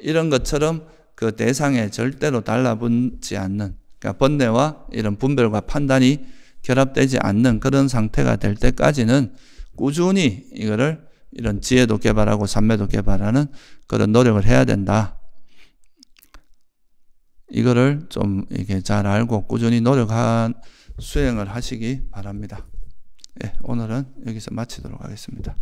이런 것처럼 그 대상에 절대로 달라붙지 않는 그러니까 번뇌와 이런 분별과 판단이 결합되지 않는 그런 상태가 될 때까지는 꾸준히 이거를 이런 지혜도 개발하고 삼매도 개발하는 그런 노력을 해야 된다. 이거를 좀 이렇게 잘 알고 꾸준히 노력한 수행을 하시기 바랍니다. 예, 오늘은 여기서 마치도록 하겠습니다.